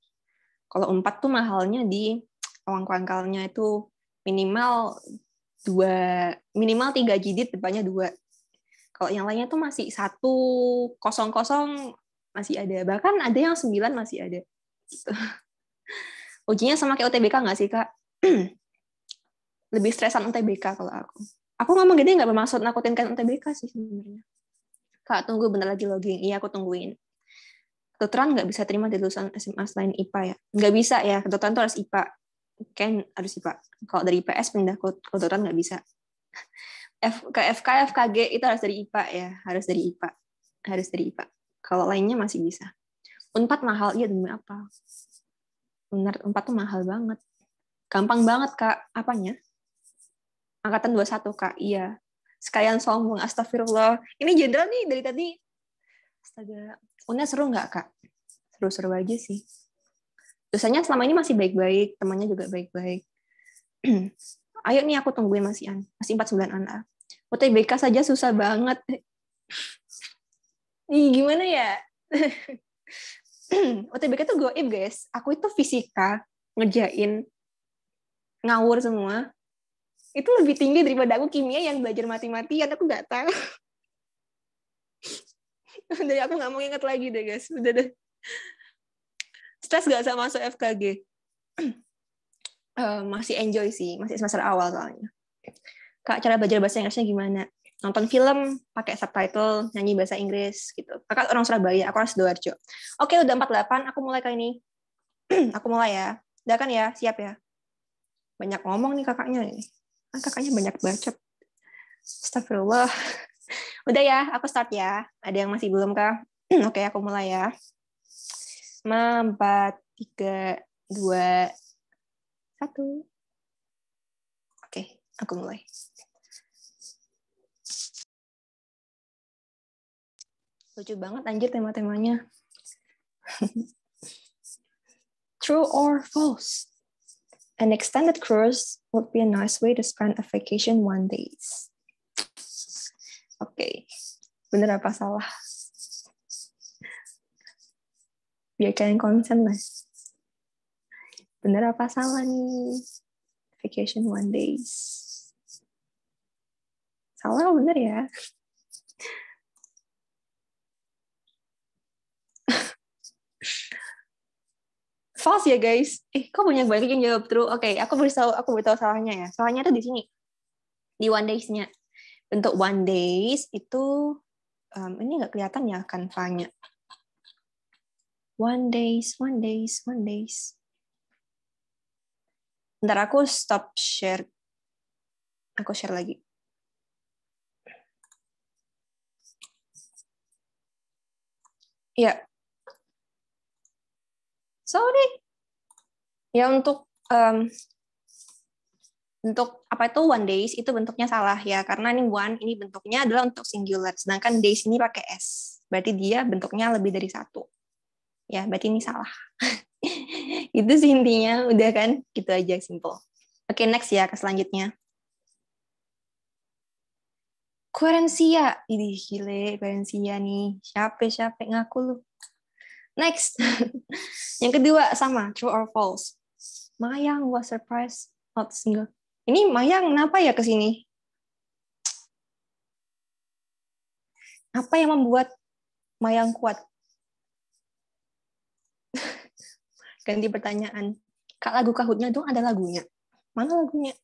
Speaker 1: Kalau Unpad tuh mahalnya di uang pangkalnya itu minimal dua minimal tiga jidit depannya dua. Kalau yang lainnya tuh masih satu kosong kosong masih ada. Bahkan ada yang sembilan masih ada. Gitu. ujinya sama kayak UTBK nggak sih kak? Lebih stresan UTBK kalau aku. Aku ngomong gede nggak bermaksud nakutin kan UTBK sih sebenarnya kak tunggu bentar lagi login iya aku tungguin kedokteran nggak bisa terima di lulusan SMA selain IPA ya nggak bisa ya kedokteran tuh harus IPA kan harus IPA. Kalau dari IPS pindah ke kedokteran nggak bisa. F, ke FK, FKG itu harus dari IPA ya, harus dari IPA. Harus dari IPA. Kalau lainnya masih bisa. Unpad mahal, iya demi apa? Benar, Unpad tuh mahal banget. Gampang banget, Kak. Apanya? Angkatan 21, Kak. Iya. Sekalian sombong, astagfirullah. Ini jenderal nih dari tadi. Astaga. Unnya seru nggak, Kak? Seru-seru aja sih dosanya selama ini masih baik-baik, temannya juga baik-baik. Ayo nih aku tungguin masih an, masih 49 anak. UTBK saja susah banget. Ih, gimana ya? UTBK tuh goib guys. Aku itu fisika ngerjain ngawur semua. Itu lebih tinggi daripada aku kimia yang belajar mati-matian. Aku nggak tahu. Dari aku nggak mau ingat lagi deh guys. Udah deh stres gak sama masuk FKG? uh, masih enjoy sih, masih semester awal soalnya. Kak, cara belajar bahasa Inggrisnya gimana? Nonton film, pakai subtitle, nyanyi bahasa Inggris, gitu. Kakak orang Surabaya, aku orang Sidoarjo. Oke, udah 48, aku mulai kali ini. aku mulai ya. Udah kan ya? Siap ya? Banyak ngomong nih kakaknya. Kan kakaknya banyak bacot. Astagfirullah. Udah ya, aku start ya. Ada yang masih belum kah? Oke, aku mulai ya empat, tiga, dua, satu. Oke, aku mulai. Lucu banget anjir tema-temanya. True or false? An extended cruise would be a nice way to spend a vacation one days. Oke, okay. bener apa salah? Biar kalian konsen lah. Bener apa salah nih? Vacation one days. Salah bener ya? False ya guys. Eh, kok banyak banget yang jawab true? Oke, okay, aku beritahu aku beritahu salahnya ya. Salahnya tuh di sini. Di one days-nya. Bentuk one days itu um, ini nggak kelihatan ya kanvanya. One days, one days, one days. Bentar aku stop share. Aku share lagi. Ya, sorry ya untuk um, untuk apa itu one days itu bentuknya salah ya. Karena ini one ini bentuknya adalah untuk singular. Sedangkan days ini pakai s. Berarti dia bentuknya lebih dari satu. Ya berarti ini salah. Itu sih intinya. Udah kan? Gitu aja simple. Oke okay, next ya ke selanjutnya. Koherensia, ini gile, koherensia nih. Siapa siapa? Ngaku lu? Next. yang kedua sama, true or false. Mayang was surprised not single. Ini Mayang kenapa ya ke sini? Apa yang membuat Mayang kuat? Ganti pertanyaan. Kak lagu kahutnya dong ada lagunya. Mana lagunya?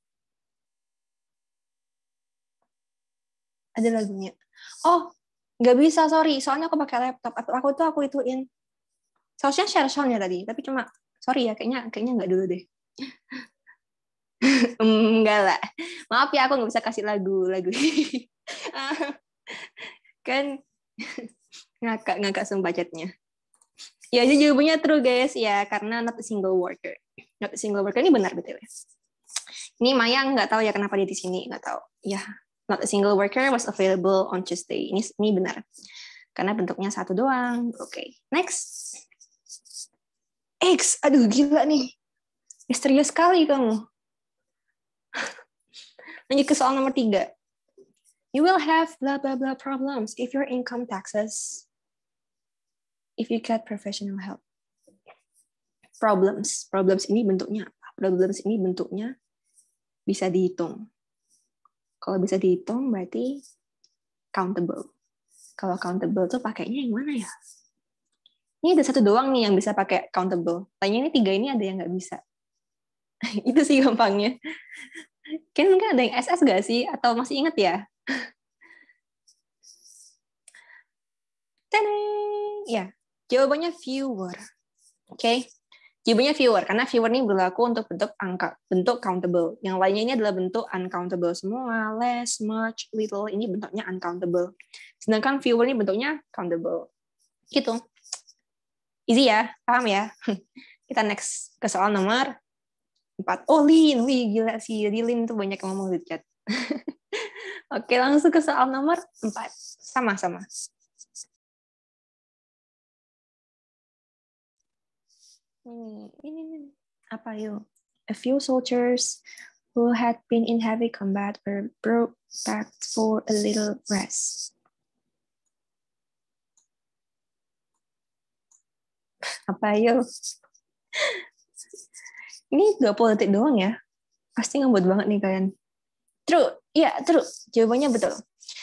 Speaker 1: Ada lagunya. Oh, nggak bisa, sorry. Soalnya aku pakai laptop. Aku tuh aku ituin Seharusnya share soalnya tadi, tapi cuma sorry ya, kayaknya kayaknya nggak dulu deh. Enggak lah. Maaf ya aku nggak bisa kasih lagu lagu. kan ngakak ngakak sum budgetnya. Ya jadi jawabannya true guys ya karena not a single worker. Not a single worker ini benar betul. Ini Maya nggak tahu ya kenapa dia di sini nggak tahu. Ya not a single worker was available on Tuesday. Ini ini benar karena bentuknya satu doang. Oke okay. next. X, aduh gila nih. Misterius sekali kamu. Lanjut ke soal nomor tiga. You will have blah blah blah problems if your income taxes if you get professional help. Problems. Problems ini bentuknya apa? Problems ini bentuknya bisa dihitung. Kalau bisa dihitung berarti countable. Kalau countable tuh pakainya yang mana ya? Ini ada satu doang nih yang bisa pakai countable. Tanya ini tiga ini ada yang nggak bisa. itu sih gampangnya. Kan mungkin ada yang SS nggak sih? Atau masih inget ya? Tadang! Ya, jawabannya viewer. Oke, okay? jawabannya viewer karena viewer ini berlaku untuk bentuk angka, bentuk countable. Yang lainnya ini adalah bentuk uncountable semua, less, much, little. Ini bentuknya uncountable. Sedangkan viewer ini bentuknya countable. Gitu. Easy ya, paham ya? Kita next ke soal nomor 4. Oh, Lin. Wih, gila sih. Lin tuh banyak yang ngomong di chat. Oke, langsung ke soal nomor 4. Sama-sama. Ini, ini, ini. Apa yuk? A few soldiers who had been in heavy combat were brought back for a little rest. Apa yuk? Ini 20 detik doang ya. Pasti ngebut banget nih kalian. True. Iya, true. Jawabannya betul.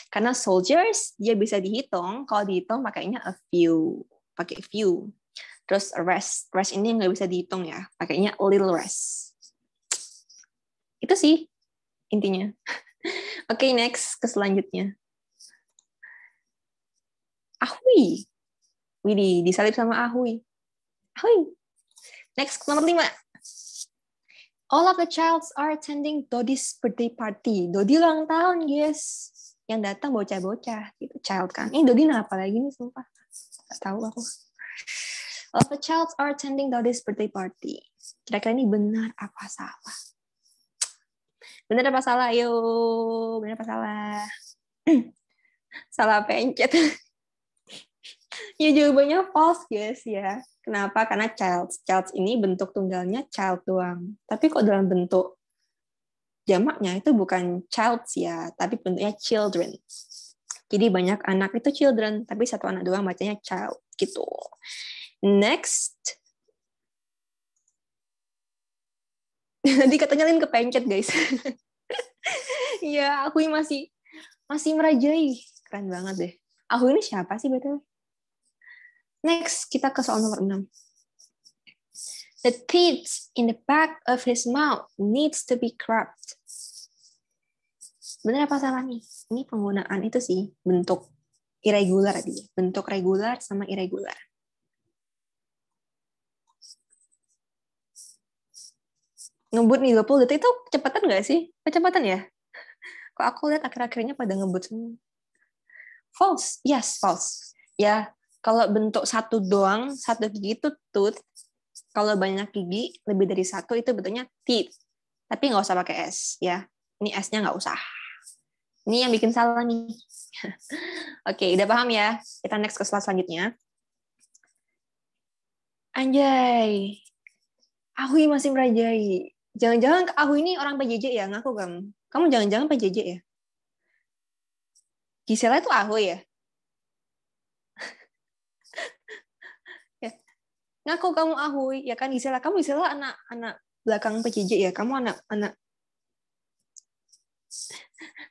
Speaker 1: Karena soldiers dia bisa dihitung, kalau dihitung pakainya a few, pakai few. Terus rest, rest ini nggak bisa dihitung ya, pakainya little rest. Itu sih intinya. Oke, okay, next ke selanjutnya. Ahui. Widih, disalib sama Ahui. Hui. Next, nomor lima. All of the childs are attending Dodi's birthday party. Dodi ulang tahun, guys. Yang datang bocah-bocah, gitu. Child kan. Ini Dodi apa lagi nih, sumpah. Gak tahu aku. All of the childs are attending Dodi's birthday party. Kira-kira ini benar apa salah? Benar apa salah? Ayo, benar apa salah? salah pencet. ya jawabannya false guys ya. Kenapa? Karena child. Child ini bentuk tunggalnya child doang. Tapi kok dalam bentuk jamaknya itu bukan child ya, tapi bentuknya children. Jadi banyak anak itu children, tapi satu anak doang bacanya child gitu. Next. Nanti katanya Lin kepencet guys. ya, aku masih masih merajai. Keren banget deh. Aku ini siapa sih betul? Next, kita ke soal nomor 6. The teeth in the back of his mouth needs to be cropped. Benar apa salah nih? Ini penggunaan itu sih, bentuk irregular tadi. Bentuk regular sama irregular. Ngebut nih 20 detik itu kecepatan nggak sih? Kecepatan ya? Kok aku lihat akhir-akhirnya pada ngebut semua. False. Yes, false. Ya, kalau bentuk satu doang, satu gigi itu tooth. Kalau banyak gigi, lebih dari satu itu bentuknya teeth. Tapi nggak usah pakai S, ya. Ini S-nya nggak usah. Ini yang bikin salah nih. Oke, udah paham ya? Kita next ke slide selanjutnya. Anjay. Ahui masih merajai. Jangan-jangan aku ini orang PJJ ya? Ngaku kamu. Kamu jangan-jangan PJJ ya? Gisela itu Ahui ya? Ngaku kamu ahui. Ya kan Gisela kamu Gisela anak anak belakang PJJ ya. Kamu anak anak.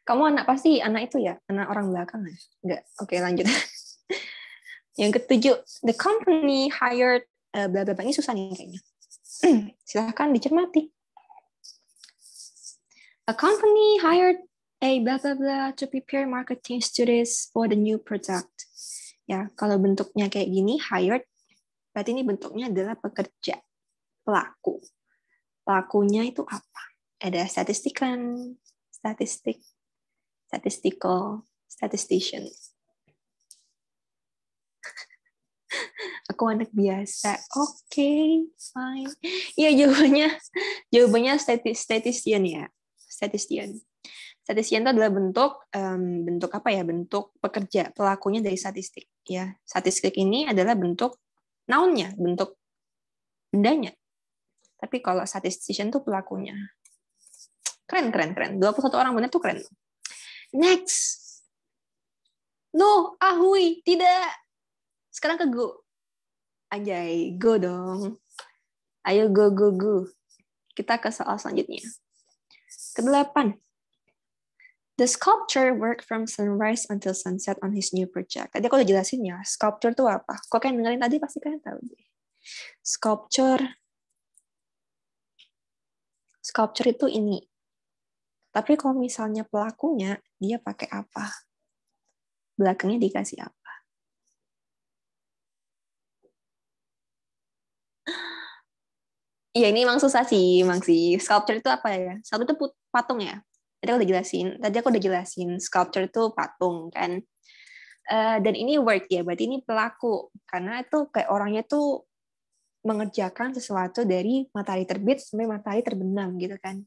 Speaker 1: Kamu anak pasti anak itu ya? Anak orang belakang ya? Enggak. Oke lanjut. Yang ketujuh the company hired uh, bla bla bla ini susah nih kayaknya. Silahkan dicermati. A company hired a bla bla bla to prepare marketing studies for the new product. Ya kalau bentuknya kayak gini hired Berarti ini bentuknya adalah pekerja, pelaku. Pelakunya itu apa? Ada statistikan, statistik, statistical, statistician. Aku anak biasa. Oke, okay, fine. Iya jawabannya jawabannya statistician ya. Statistician. Statistician itu adalah bentuk um, bentuk apa ya? Bentuk pekerja, pelakunya dari statistik ya. Statistik ini adalah bentuk nounnya, bentuk bendanya. Tapi kalau statistician tuh pelakunya. Keren, keren, keren. 21 orang benar tuh keren. Next. No, ahui, tidak. Sekarang ke go. Anjay, go dong. Ayo go, go, go. Kita ke soal selanjutnya. Kedelapan. The sculptor work from sunrise until sunset on his new project. Tadi aku udah jelasin ya, sculpture itu apa? Kok kalian dengerin tadi pasti kalian tahu deh. Sculpture sculpture itu ini. Tapi kalau misalnya pelakunya, dia pakai apa? Belakangnya dikasih apa? Iya, ini emang susah sih, emang sih. Sculpture itu apa ya? Sculpture itu patung ya? Tadi aku udah jelasin. Tadi aku udah jelasin sculpture itu patung kan. Uh, dan ini work ya berarti ini pelaku. Karena itu kayak orangnya tuh mengerjakan sesuatu dari matahari terbit sampai matahari terbenam gitu kan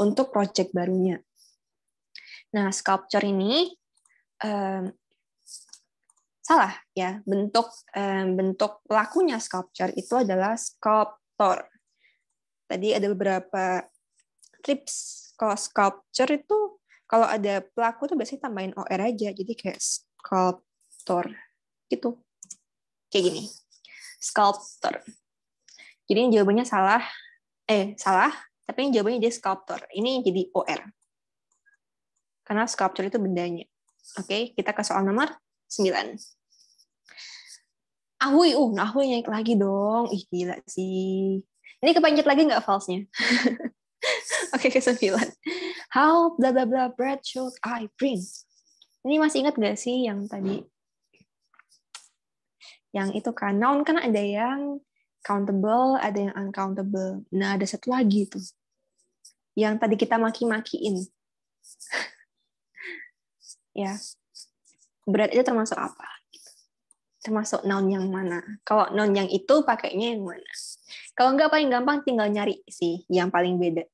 Speaker 1: untuk project barunya. Nah sculpture ini um, salah ya bentuk um, bentuk pelakunya sculpture itu adalah sculptor. Tadi ada beberapa tips kalau sculpture itu kalau ada pelaku tuh biasanya tambahin OR aja. Jadi kayak sculptor gitu. Kayak gini. Sculptor. Jadi ini jawabannya salah. Eh, salah. Tapi ini jawabannya dia sculptor. Ini jadi OR. Karena sculpture itu bendanya. Oke, kita ke soal nomor 9. Ahui, uh, ahui naik lagi dong. Ih, gila sih. Ini kepancet lagi nggak false-nya? Oke, ke sembilan. How bla bla bla bread should I bring? Ini masih ingat gak sih yang tadi? Yang itu kan, noun kan ada yang countable, ada yang uncountable. Nah, ada satu lagi tuh. Yang tadi kita maki-makiin. ya. Bread itu termasuk apa? Termasuk noun yang mana? Kalau noun yang itu pakainya yang mana? Kalau nggak paling gampang tinggal nyari sih yang paling beda.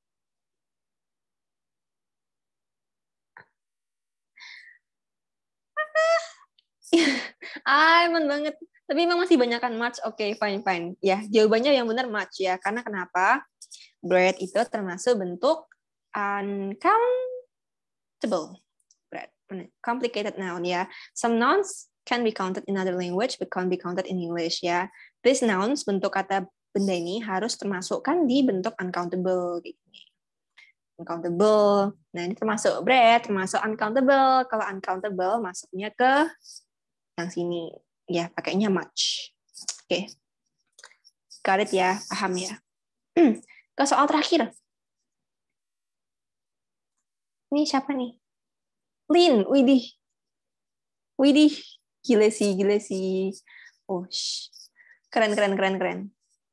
Speaker 1: ah, emang banget. Tapi memang masih banyak kan much. Oke, okay, fine, fine. Ya, jawabannya yang benar much ya. Karena kenapa? Bread itu termasuk bentuk uncountable. Bread. Complicated noun ya. Some nouns can be counted in other language but can't be counted in English ya. These nouns bentuk kata benda ini harus termasukkan di bentuk uncountable gini. Uncountable. Nah, ini termasuk bread, termasuk uncountable. Kalau uncountable masuknya ke yang sini ya pakainya much. Oke. Okay. Got it ya, paham ya. Ke soal terakhir. Ini siapa nih? Lin, widih. Widih, gila sih, gila sih. Oh, keren, keren, keren, keren.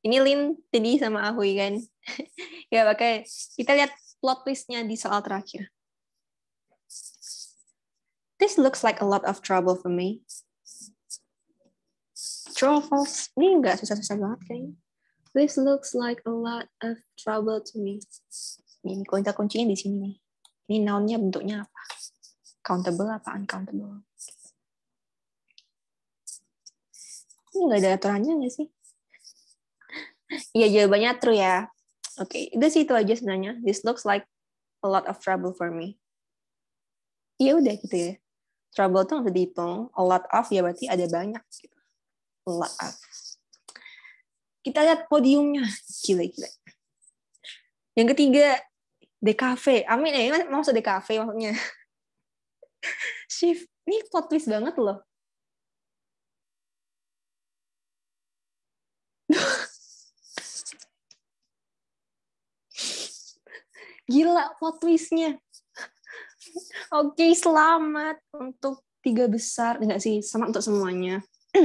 Speaker 1: Ini Lin tadi sama Ahui kan. ya, pakai. Kita lihat plot twistnya di soal terakhir. This looks like a lot of trouble for me. False? Ini nggak susah-susah banget kayaknya. This looks like a lot of trouble to me. Ini kunci kuncinya di sini nih. Ini nounnya bentuknya apa? Countable apa uncountable? Ini nggak ada aturannya nggak sih? Iya jawabannya true ya. Oke, okay. udah sih itu aja sebenarnya. This looks like a lot of trouble for me. Iya udah gitu ya. Trouble tuh nggak dihitung. A lot of ya berarti ada banyak. Gitu lot Kita lihat podiumnya. Gila-gila. Yang ketiga, DKV. Amin ya, ini maksud DKV maksudnya. Shift. Ini plot twist banget loh. Gila plot twistnya. Oke, selamat untuk tiga besar. Enggak sih, selamat untuk semuanya.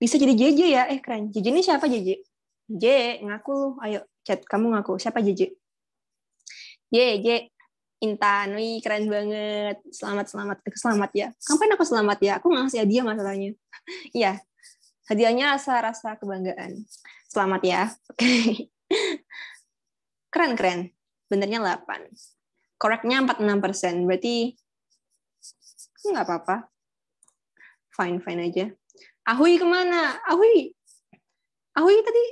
Speaker 1: bisa jadi JJ ya eh keren JJ ini siapa JJ J ngaku lu ayo chat kamu ngaku siapa JJ J J Intan, wih keren banget. Selamat, selamat, selamat ya. Kapan aku selamat ya? Aku ngasih hadiah masalahnya. Iya, hadiahnya rasa-rasa kebanggaan. Selamat ya. Oke. keren, keren. Benernya 8. Koreknya 46%. Berarti nggak apa-apa. Fine, fine aja. Ahui ke mana? Ahui. Ahui tadi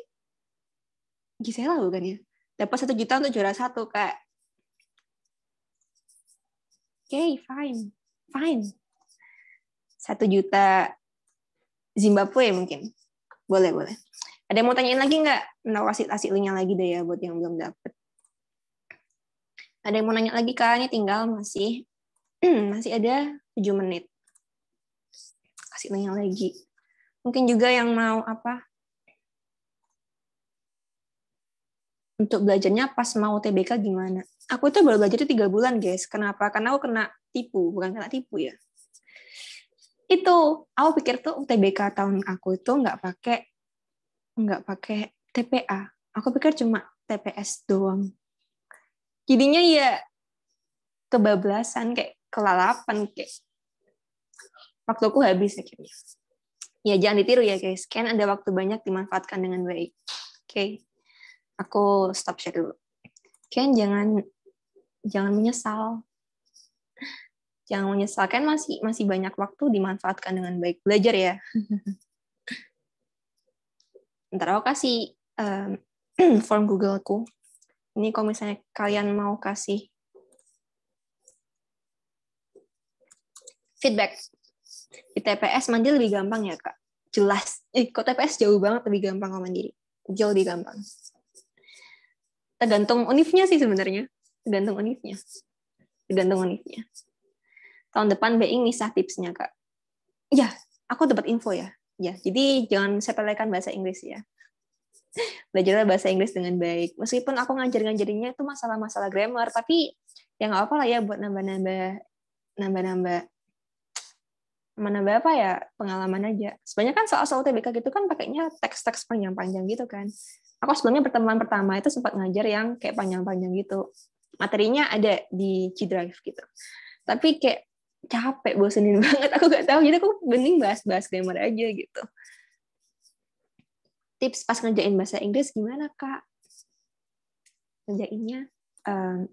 Speaker 1: Gisela bukan ya? Dapat satu juta untuk juara satu, Kak. Oke, okay, fine. Fine. Satu juta Zimbabwe mungkin. Boleh, boleh. Ada yang mau tanyain lagi nggak? Nah, wasit hasilnya lagi deh ya buat yang belum dapet. Ada yang mau nanya lagi, Kak? Ini tinggal masih masih ada 7 menit. Kasih nanya lagi. Mungkin juga yang mau apa? Untuk belajarnya pas mau TBK gimana? Aku itu baru belajar itu tiga bulan, guys. Kenapa? Karena aku kena tipu, bukan kena tipu ya. Itu, aku pikir tuh UTBK tahun aku itu nggak pakai nggak pakai TPA. Aku pikir cuma TPS doang. Jadinya ya kebablasan kayak kelalapan kayak waktu aku habis akhirnya ya jangan ditiru ya guys. Kan ada waktu banyak dimanfaatkan dengan baik. Oke. Okay. Aku stop share dulu. Ken jangan jangan menyesal. Jangan menyesal kan masih masih banyak waktu dimanfaatkan dengan baik. Belajar ya. Ntar aku kasih um, form Google-ku. Ini kalau misalnya kalian mau kasih feedback di TPS mandiri lebih gampang ya kak. Jelas. Eh kok TPS jauh banget lebih gampang kalau mandiri? Jauh lebih gampang. Tergantung univnya sih sebenarnya. Tergantung univnya. Tergantung univnya. Tahun depan BI misah tipsnya kak. Ya aku dapat info ya. Ya jadi jangan sepelekan bahasa Inggris ya. Belajar bahasa Inggris dengan baik. Meskipun aku ngajar-ngajarinnya itu masalah-masalah grammar tapi ya nggak apa lah ya buat nambah-nambah nambah-nambah menambah apa ya pengalaman aja. Sebenarnya kan soal-soal TBK gitu kan pakainya teks-teks panjang-panjang gitu kan. Aku sebelumnya pertemuan pertama itu sempat ngajar yang kayak panjang-panjang gitu. Materinya ada di G Drive gitu. Tapi kayak capek, bosenin banget. Aku gak tahu. Jadi aku bening bahas-bahas grammar aja gitu. Tips pas ngerjain bahasa Inggris gimana, Kak? Ngerjainnya um,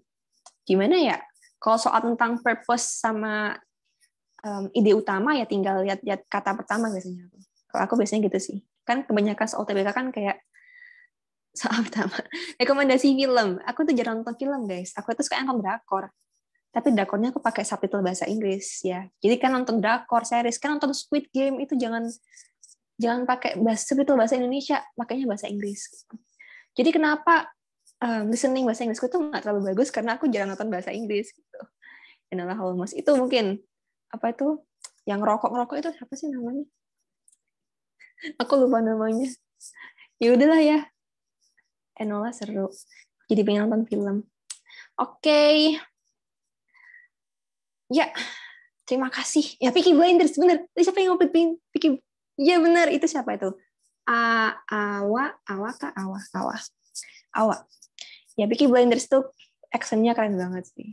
Speaker 1: gimana ya? Kalau soal tentang purpose sama um, ide utama ya tinggal lihat-lihat kata pertama biasanya Kalau aku biasanya gitu sih. Kan kebanyakan soal TBK kan kayak soal pertama rekomendasi film. Aku tuh jarang nonton film guys. Aku tuh suka nonton drakor. Tapi drakornya aku pakai subtitle bahasa Inggris ya. Jadi kan nonton drakor, series, kan nonton Squid Game itu jangan jangan pakai bahasa subtitle bahasa Indonesia, pakainya bahasa Inggris. Jadi kenapa um, listening bahasa Inggrisku tuh nggak terlalu bagus karena aku jarang nonton bahasa Inggris gitu. Enola Holmes itu mungkin apa itu yang rokok ngerokok itu apa sih namanya? Aku lupa namanya. Ya udahlah ya. Enola seru. Jadi pengen nonton film. Oke. Okay. Ya, terima kasih. Ya, Peaky Blinders, bener. Siapa yang ngobrol Peaky? Ya bener, itu siapa itu? A Awa, Awa kah? Awa, Awa. Awa. Ya, Peaky Blinders tuh actionnya keren banget sih.